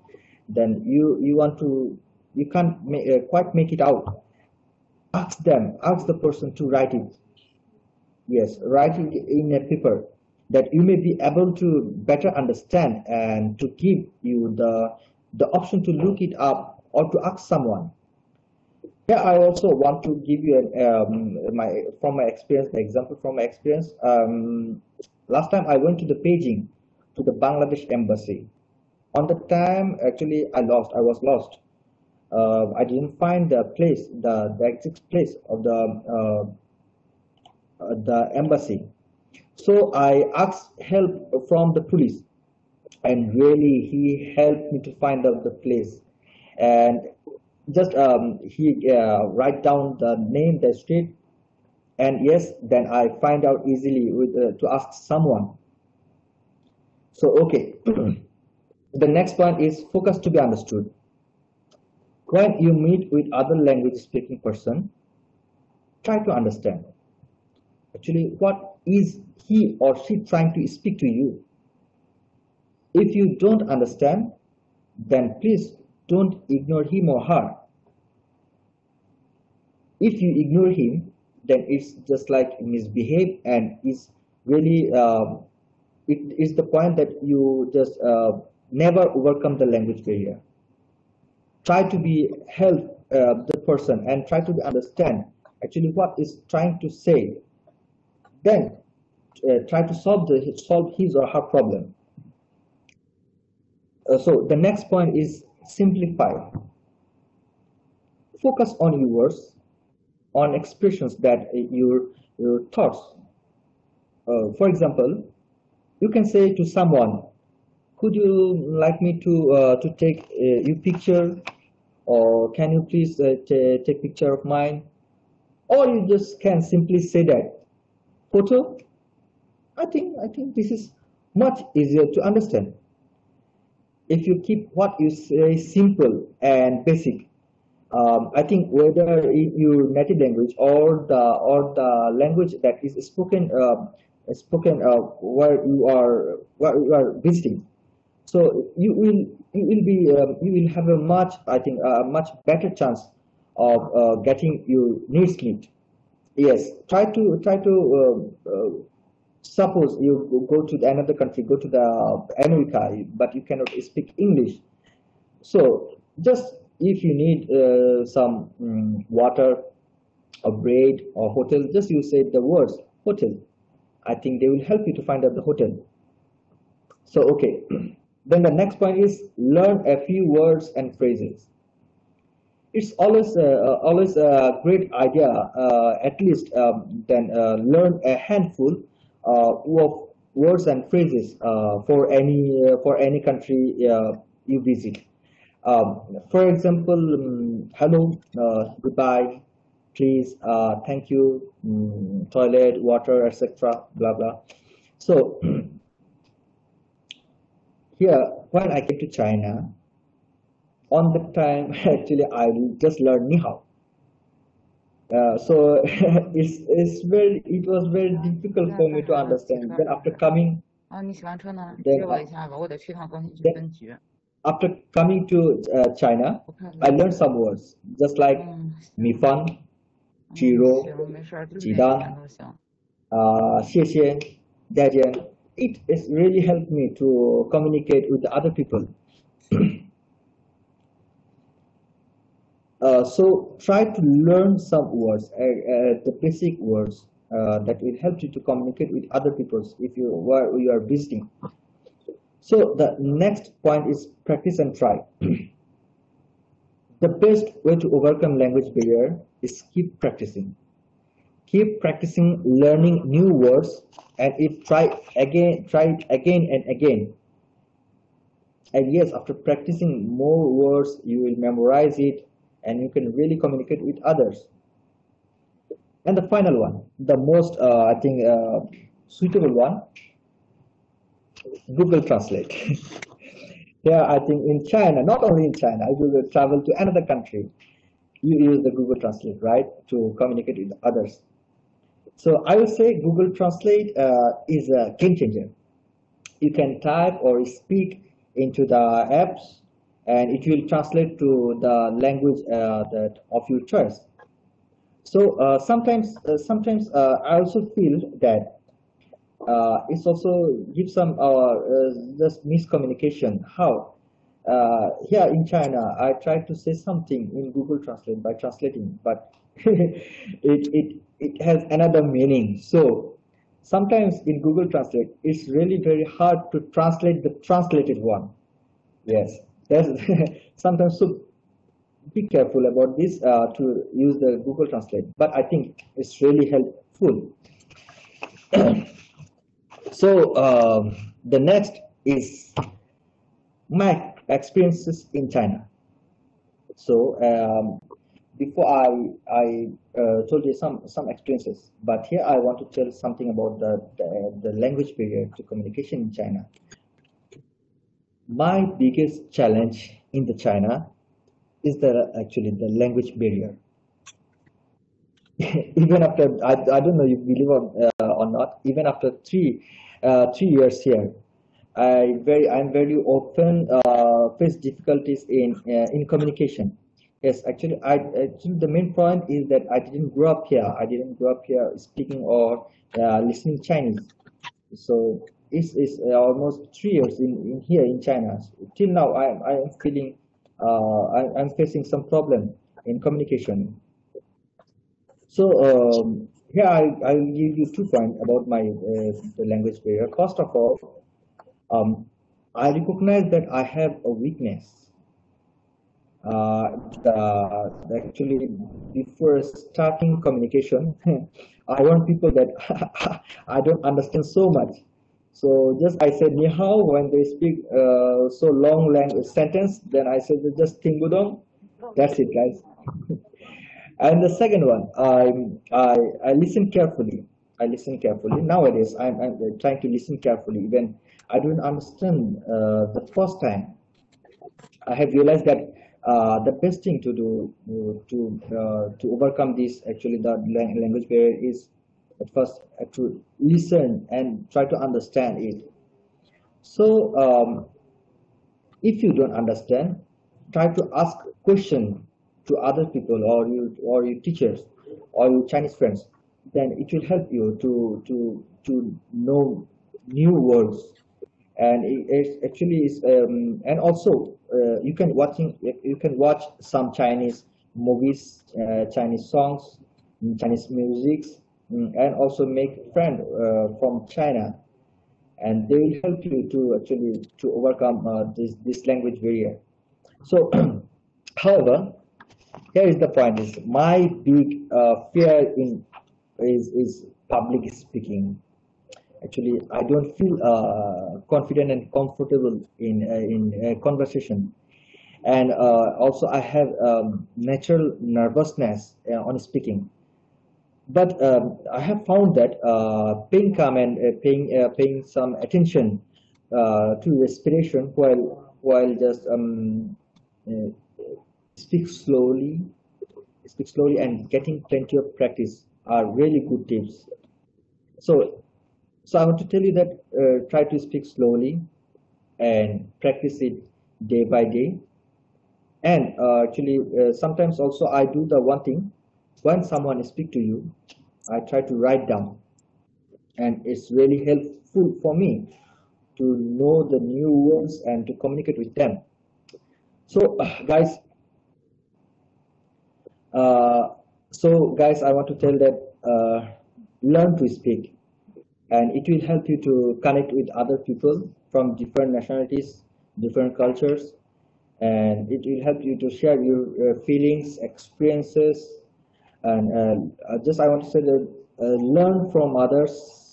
then you you want to you can't uh, quite make it out. Ask them ask the person to write it yes writing in a paper that you may be able to better understand and to give you the the option to look it up or to ask someone. Yeah i also want to give you an um, my from my experience the example from my experience. Um, last time i went to the beijing to the bangladesh embassy. On the time actually i lost i was lost. Uh, i didn't find the place the the exact place of the uh, the embassy. So I asked help from the police and really he helped me to find out the place. And just um, he uh, write down the name the street and yes then I find out easily with uh, to ask someone. So okay. The next point is focus to be understood. When you meet with other language speaking person try to understand actually what is he or she trying to speak to you? If you don't understand then please don't ignore him or her. If you ignore him then it's just like misbehave and is really uh, it is the point that you just uh, never overcome the language barrier. Try to be help uh, the person and try to understand actually what is trying to say then uh, try to solve the solve his or her problem. Uh, so the next point is simplify. Focus on your words on expressions that uh, your your thoughts. Uh, for example you can say to someone could you like me to uh, to take uh, your picture? Or can you please take picture of mine? Or you just can simply say that photo I think I think this is much easier to understand. If you keep what you say simple and basic um, I think whether in your native language or the or the language that is spoken uh, spoken uh, where you are where you are visiting. So you will you will be um, you will have a much I think a much better chance of uh, getting your needs met yes. Try to try to uh, uh, suppose you go to another country go to the america but you cannot speak english. So just if you need uh, some um, water or bread or hotel just you say the words hotel. I think they will help you to find out the hotel. So okay. Then the next point is learn a few words and phrases it's always uh, always a great idea uh, at least um, then uh, learn a handful uh, of words and phrases uh, for any uh, for any country you visit. Um, for example, um, hello, goodbye, please, thank you, um, toilet, water, etc. Blah blah. So here, when I came to China, on the time actually I just learned Nihao. Uh, so it's, it's very it was very difficult for me to understand. Then after coming, then, after coming to uh, China, I learned some words just like mifan, chiro, jidan, uh, It has really helped me to communicate with other people. Uh, so try to learn some words, uh, uh, the basic words uh, that will help you to communicate with other people if you where you are visiting. So the next point is practice and try. the best way to overcome language barrier is keep practicing. Keep practicing learning new words and if try again, try it again and again. And yes, after practicing more words, you will memorize it and you can really communicate with others. And the final one, the most, uh, I think, uh, suitable one, Google Translate. Here, I think in China, not only in China, if you will travel to another country, you use the Google Translate, right, to communicate with others. So I would say Google Translate uh, is a game changer. You can type or speak into the apps, and it will translate to the language uh, that of your choice. So uh, sometimes, uh, sometimes uh, I also feel that uh, it's also gives some uh, just miscommunication. How? here in China, I tried to say something in Google Translate by translating, but it, it, it has another meaning. So sometimes in Google Translate, it's really very hard to translate the translated one. Yes, sometimes so be careful about this uh, to use the Google Translate, but I think it's really helpful. so um, the next is my experiences in China. So um, before I I uh, told you some some experiences, but here I want to tell something about the, the, the language barrier to communication in China. My biggest challenge in the China is the actually the language barrier. even after I, I don't know you believe or, uh, or not, even after three uh, three years here, I very I'm very often uh, face difficulties in uh, in communication Yes, actually, I actually the main point is that I didn't grow up here. I didn't grow up here speaking or uh, listening Chinese. So it's, it's uh, almost three years in, in here in China. Till now, I I am feeling uh, I, I'm facing some problem in communication. So um, here I I will give you two points about my uh, language barrier. First of all, um, I recognize that I have a weakness uh, the, actually before starting communication i want people that i don't understand so much so just i said ni hao when they speak uh, so long language sentence then i said just tingudong. That's it guys. And the second one I, I i listen carefully. I listen carefully. Nowadays i'm, I'm trying to listen carefully. Even i don't understand uh, the first time. I have realized that uh, the best thing to do uh, to uh, to overcome this actually the language barrier is at first to listen and try to understand it. So um, if you don't understand try to ask question to other people or you or your teachers or your chinese friends. Then it will help you to to to know new words. And it, it actually is um, and also uh, you can watching you can watch some Chinese movies, uh, Chinese songs, Chinese musics, and also make friend uh, from China, and they will help you to actually to overcome uh, this this language barrier. So, however, here is the point: is my big uh, fear in is is public speaking. Actually I don't feel uh, confident and comfortable in uh, in conversation. And uh, also I have um, natural nervousness on speaking but um, I have found that uh, paying calm and paying paying some attention to respiration while while just um, speak slowly speak slowly and getting plenty of practice are really good tips so so I want to tell you that uh, try to speak slowly and practice it day by day. And uh, actually, uh, sometimes also I do the one thing, when someone speak to you, I try to write down. And it's really helpful for me to know the new words and to communicate with them. So guys, uh, so guys, I want to tell that uh, learn to speak and it will help you to connect with other people from different nationalities different cultures and it will help you to share your feelings experiences and uh, just i want to say that uh, learn from others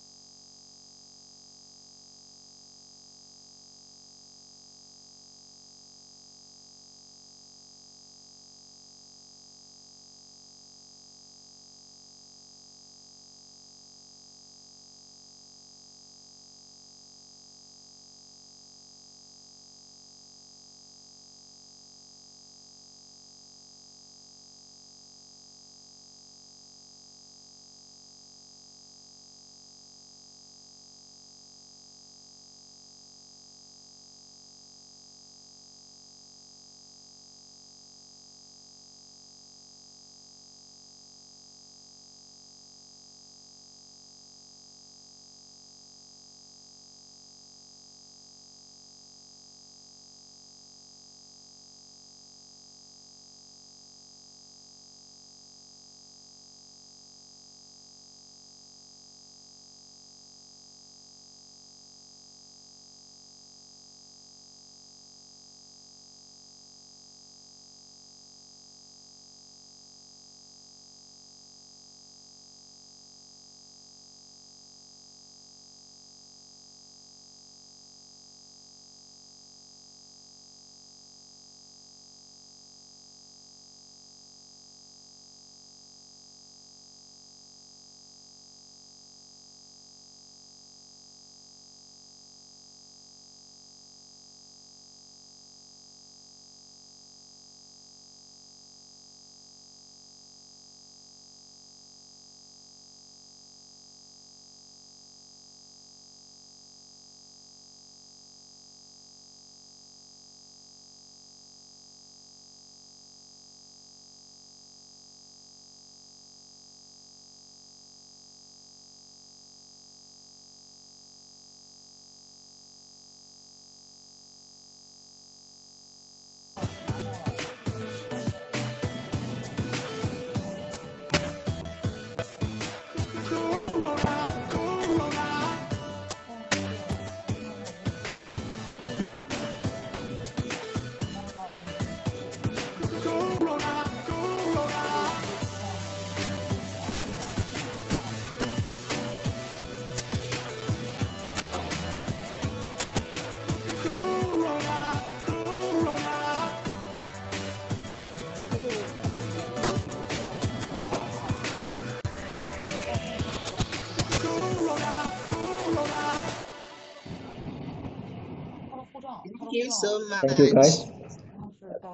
so much. Thank you, guys.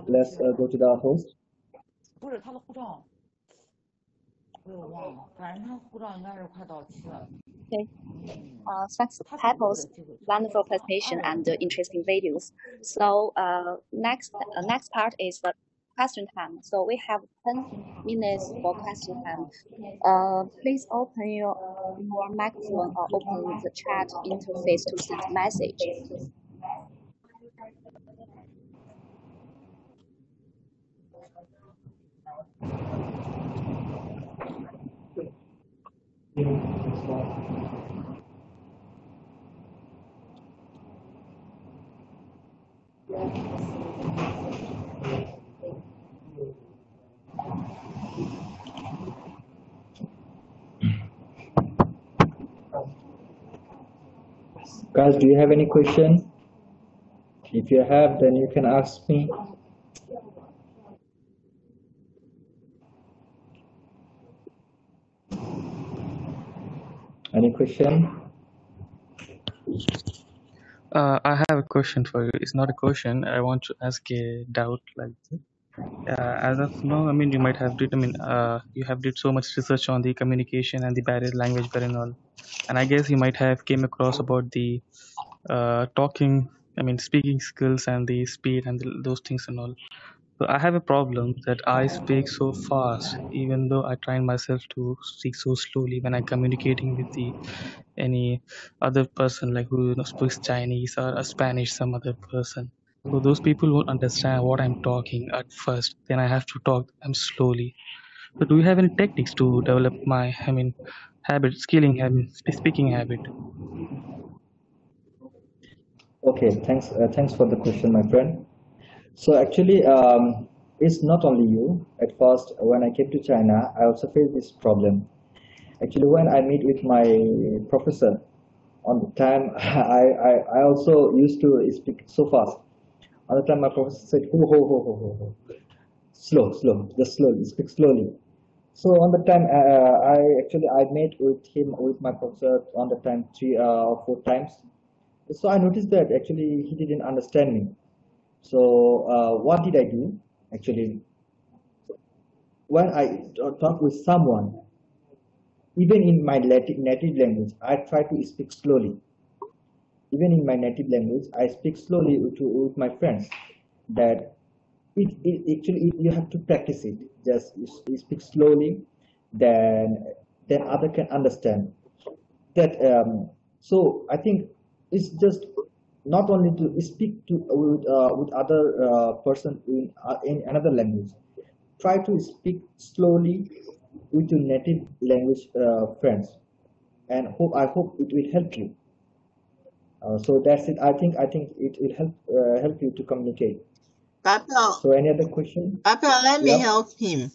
Let's uh, go to the host. 不是他的护照，我也忘了，反正他护照应该是快到期了。 Okay. Uh, thanks, Peppers. Wonderful presentation and uh, interesting videos. So uh, next uh, next part is the question time. So we have 10 minutes for question time. Uh, please open your, your microphone or open the chat interface to send message. Guys, do you have any question? If you have, then you can ask me. Any question? Uh, I have a question for you. It's not a question. I want to ask a doubt like this. Uh, as of now, I mean, you might have did. I mean, uh, you have did so much research on the communication and the barrier, language barrier and all, and I guess you might have came across about the uh, talking. I mean, speaking skills and the speed and the, those things and all. So I have a problem that I speak so fast, even though I train myself to speak so slowly when I'm communicating with the any other person, like who you know, speaks Chinese or a Spanish, some other person. So those people won't understand what I'm talking at first. Then I have to talk them slowly. So do you have any techniques to develop my, I mean, habit, skilling habit, sp- speaking habit? Okay, thanks. Uh, thanks for the question, my friend. So actually, um, it's not only you. At first, when I came to China, I also faced this problem. Actually, when I meet with my professor, on the time I, I, I also used to speak so fast. On the time, my professor said, "Ho ho ho ho ho ho, slow, slow, just slowly, speak slowly." So on the time, uh, I actually I met with him with my professor on the time three uh, or four times. So I noticed that actually he didn't understand me. So uh, what did I do? Actually, when I talk with someone, even in my native native language, I try to speak slowly. Even in my native language, I speak slowly with, with my friends. That it, it actually it, you have to practice it. Just you speak slowly, then then other can understand. That um, so I think it's just not only to speak to with uh, with other uh, person in uh, in another language. Try to speak slowly with your native language uh, friends, and hope I hope it will help you. Uh, so that's it. I think I think it will help uh, help you to communicate. Papa, So any other question? Papa, let me Yeah. help him.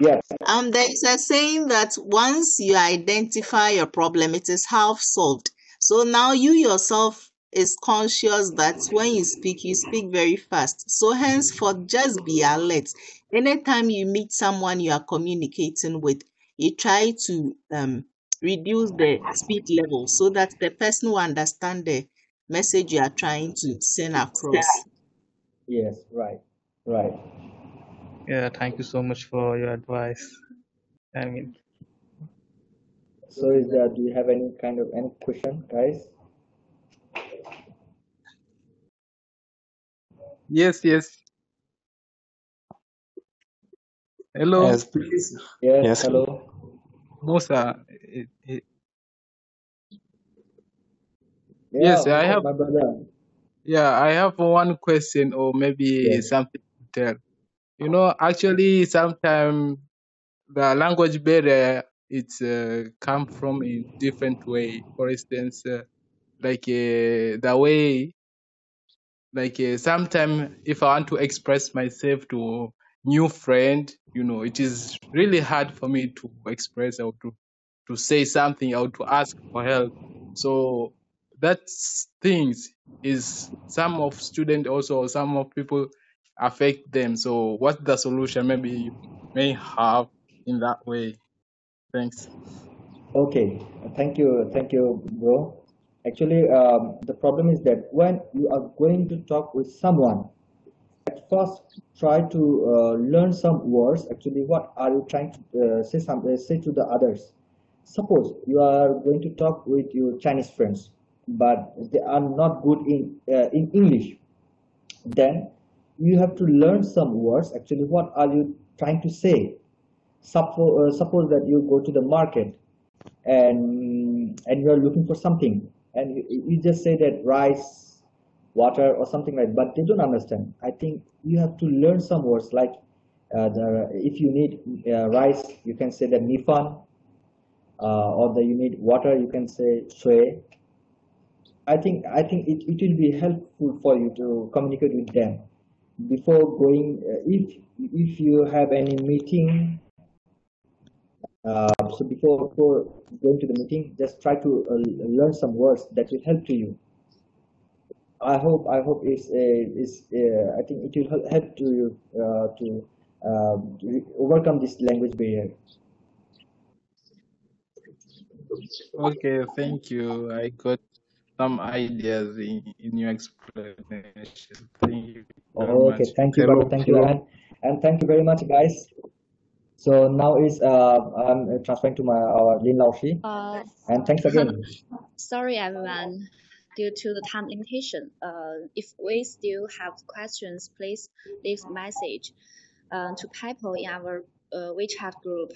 Yes. Um, there is a saying that once you identify your problem, it is half solved. So now you yourself is conscious that when you speak, you speak very fast. So henceforth, just be alert. Anytime you meet someone you are communicating with, you try to um reduce the speed level so that the person will understand the message you are trying to send across. Yes. Right. Right. Yeah, thank you so much for your advice. I mean, So is that do you have any kind of any question, guys? Yes, yes. Hello. Yes, please. Yes. Yes. Hello. Musa. Yeah. Yes, I have. my brother. Yeah, I have one question or maybe Yes. something to tell. You know, actually, sometimes the language barrier it's uh, come from in different way. For instance, uh, like uh, the way, like uh, sometimes if I want to express myself to new friend, you know, it is really hard for me to express or to to say something or to ask for help. So that things is some of student also some of people affect them. So what's the solution? Maybe you may have in that way. Thanks. Okay. Thank you. Thank you, bro. Actually, um, the problem is that when you are going to talk with someone, at first try to uh, learn some words. Actually, what are you trying to uh, say? Some uh, say to the others. Suppose you are going to talk with your Chinese friends, but they are not good in uh, in English. Then you have to learn some words. Actually, what are you trying to say? Suppose uh, suppose that you go to the market and and you are looking for something and you, you just say that rice water or something like but they don't understand. I think you have to learn some words like uh, the, if you need uh, rice you can say the mifan uh, or the you need water you can say shui i think i think it, it will be helpful for you to communicate with them before going uh, if if you have any meeting uh, so before, before going to the meeting, just try to uh, learn some words that will help to you. I hope I hope it's uh, is uh, I think it will help to you uh, to um, overcome this language barrier. Okay, thank you. I got some ideas in, in your explanation. Thank you okay, much. thank you, brother. Thank you, and and thank you very much, guys. So now is uh, I'm transferring to my our Lin Lao Shi, Uh, and thanks again. sorry, everyone. Due to the time limitation, uh, if we still have questions, please leave a message uh, to people in our uh, WeChat group.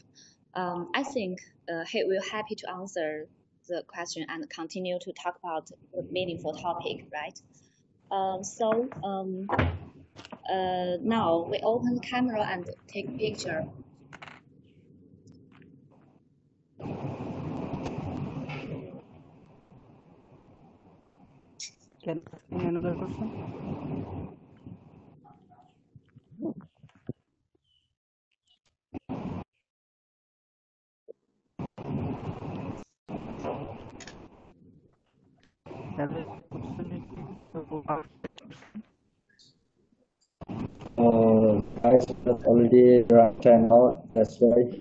Um, I think uh, he will happy to answer the question and continue to talk about the meaningful topic, right? Um, so um, uh, now we open the camera and take picture. Can I ask another question? Uh, that's already now. That's why.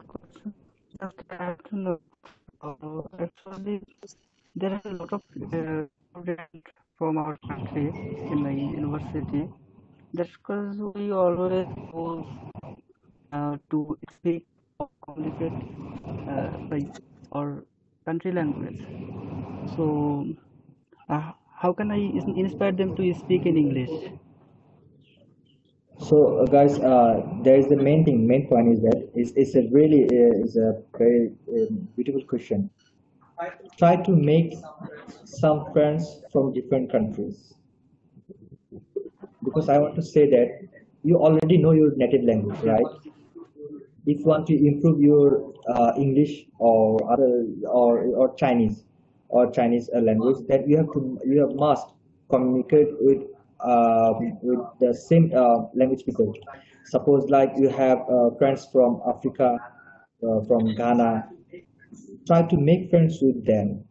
I actually, there are a lot of uh, from our country in the university. That's because we always go uh, to speak or communicate uh, our country language. So, uh, how can I inspire them to speak in English? So uh, guys, uh, there is the main thing, main point is that it's, it's a really uh, is a very um, beautiful question. Try to make some friends from different countries because I want to say that you already know your native language, right? If you want to improve your uh, English or other or or Chinese or Chinese uh, language, then you have to you have must communicate with uh, with the same uh, language people. Suppose like you have uh, friends from Africa, uh, from Ghana, try to make friends with them.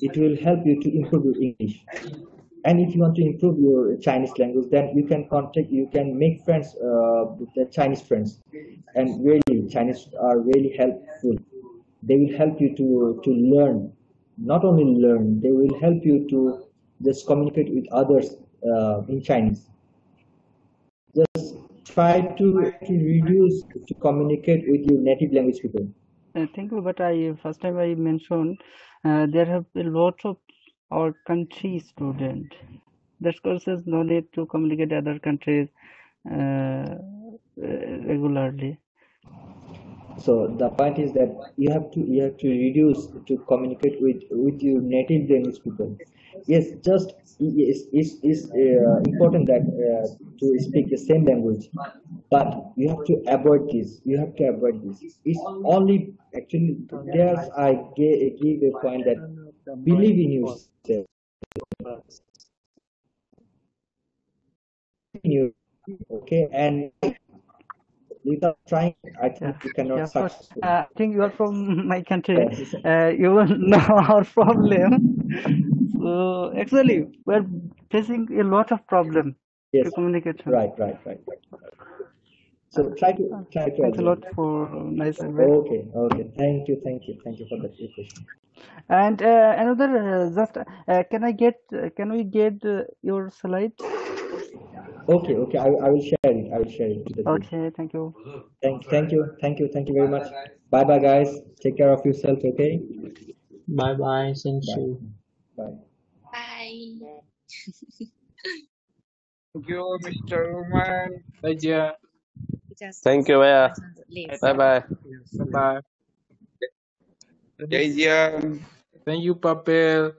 It will help you to improve your English. And if you want to improve your Chinese language, then you can contact, you can make friends uh, with the Chinese friends. And really, Chinese are really helpful. They will help you to, to learn, not only learn, they will help you to just communicate with others uh, in Chinese. Just try to, to reduce to communicate with your native language people. Thank you, but I first time I mentioned uh, there have a lot of our country student. That causes no need to communicate other countries uh, regularly. So the point is that you have to you have to reduce to communicate with with your native language people. Yes, just it's it's, it's uh, important that uh, to speak the same language, but you have to avoid this. You have to avoid this. It's only actually there's I gave, give a point that believe in yourself. Okay, and without trying, I think you cannot Yeah, succeed. Uh, I think you are from my country. Uh, you will know our problem. So actually, we're facing a lot of problem Yes. to communication. Right, right, right. So try to try to Thanks a lot for nice advice. Okay, okay. Thank you, thank you, thank you for that question. And uh, another, uh, just uh, can I get, uh, can we get uh, your slide? Okay, okay. I, I will share it. I will share it. with the group. Okay, thank you. Thank, thank you, thank you, thank you very much. Bye, bye, guys. Take care of yourself. Okay. Bye bye. Thank Bye. you. Bye. Bye. Thank you, Mr. Roman. Raja. Just Thank you, yeah. leave. Bye bye. Bye bye. Raja. Thank you, Papel.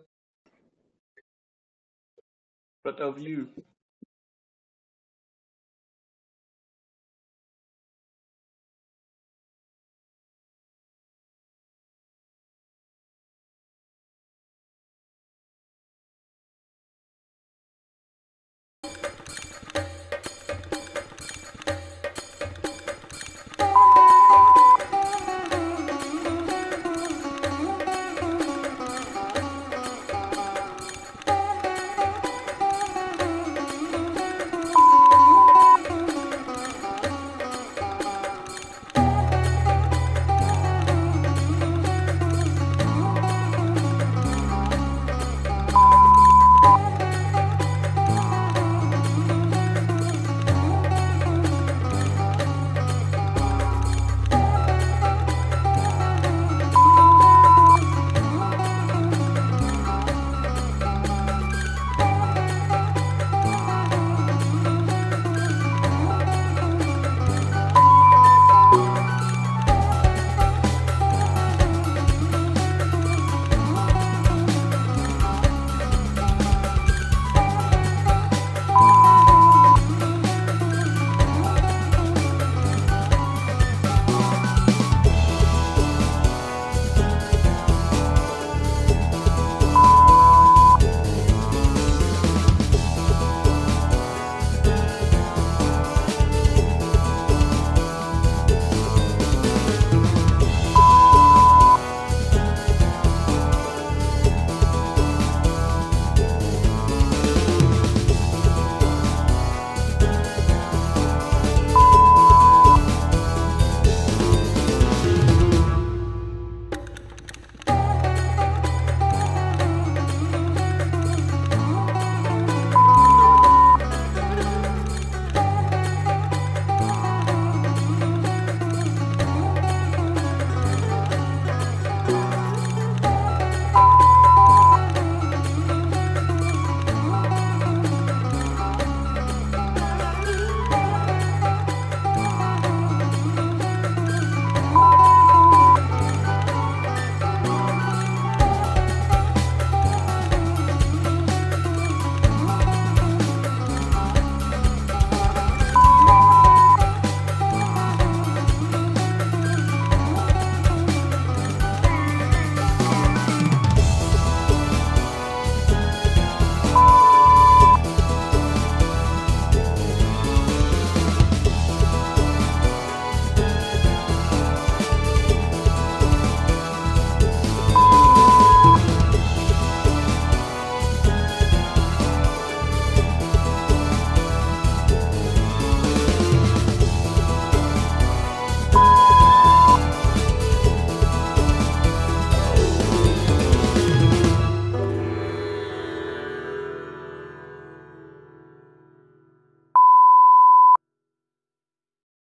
But of you.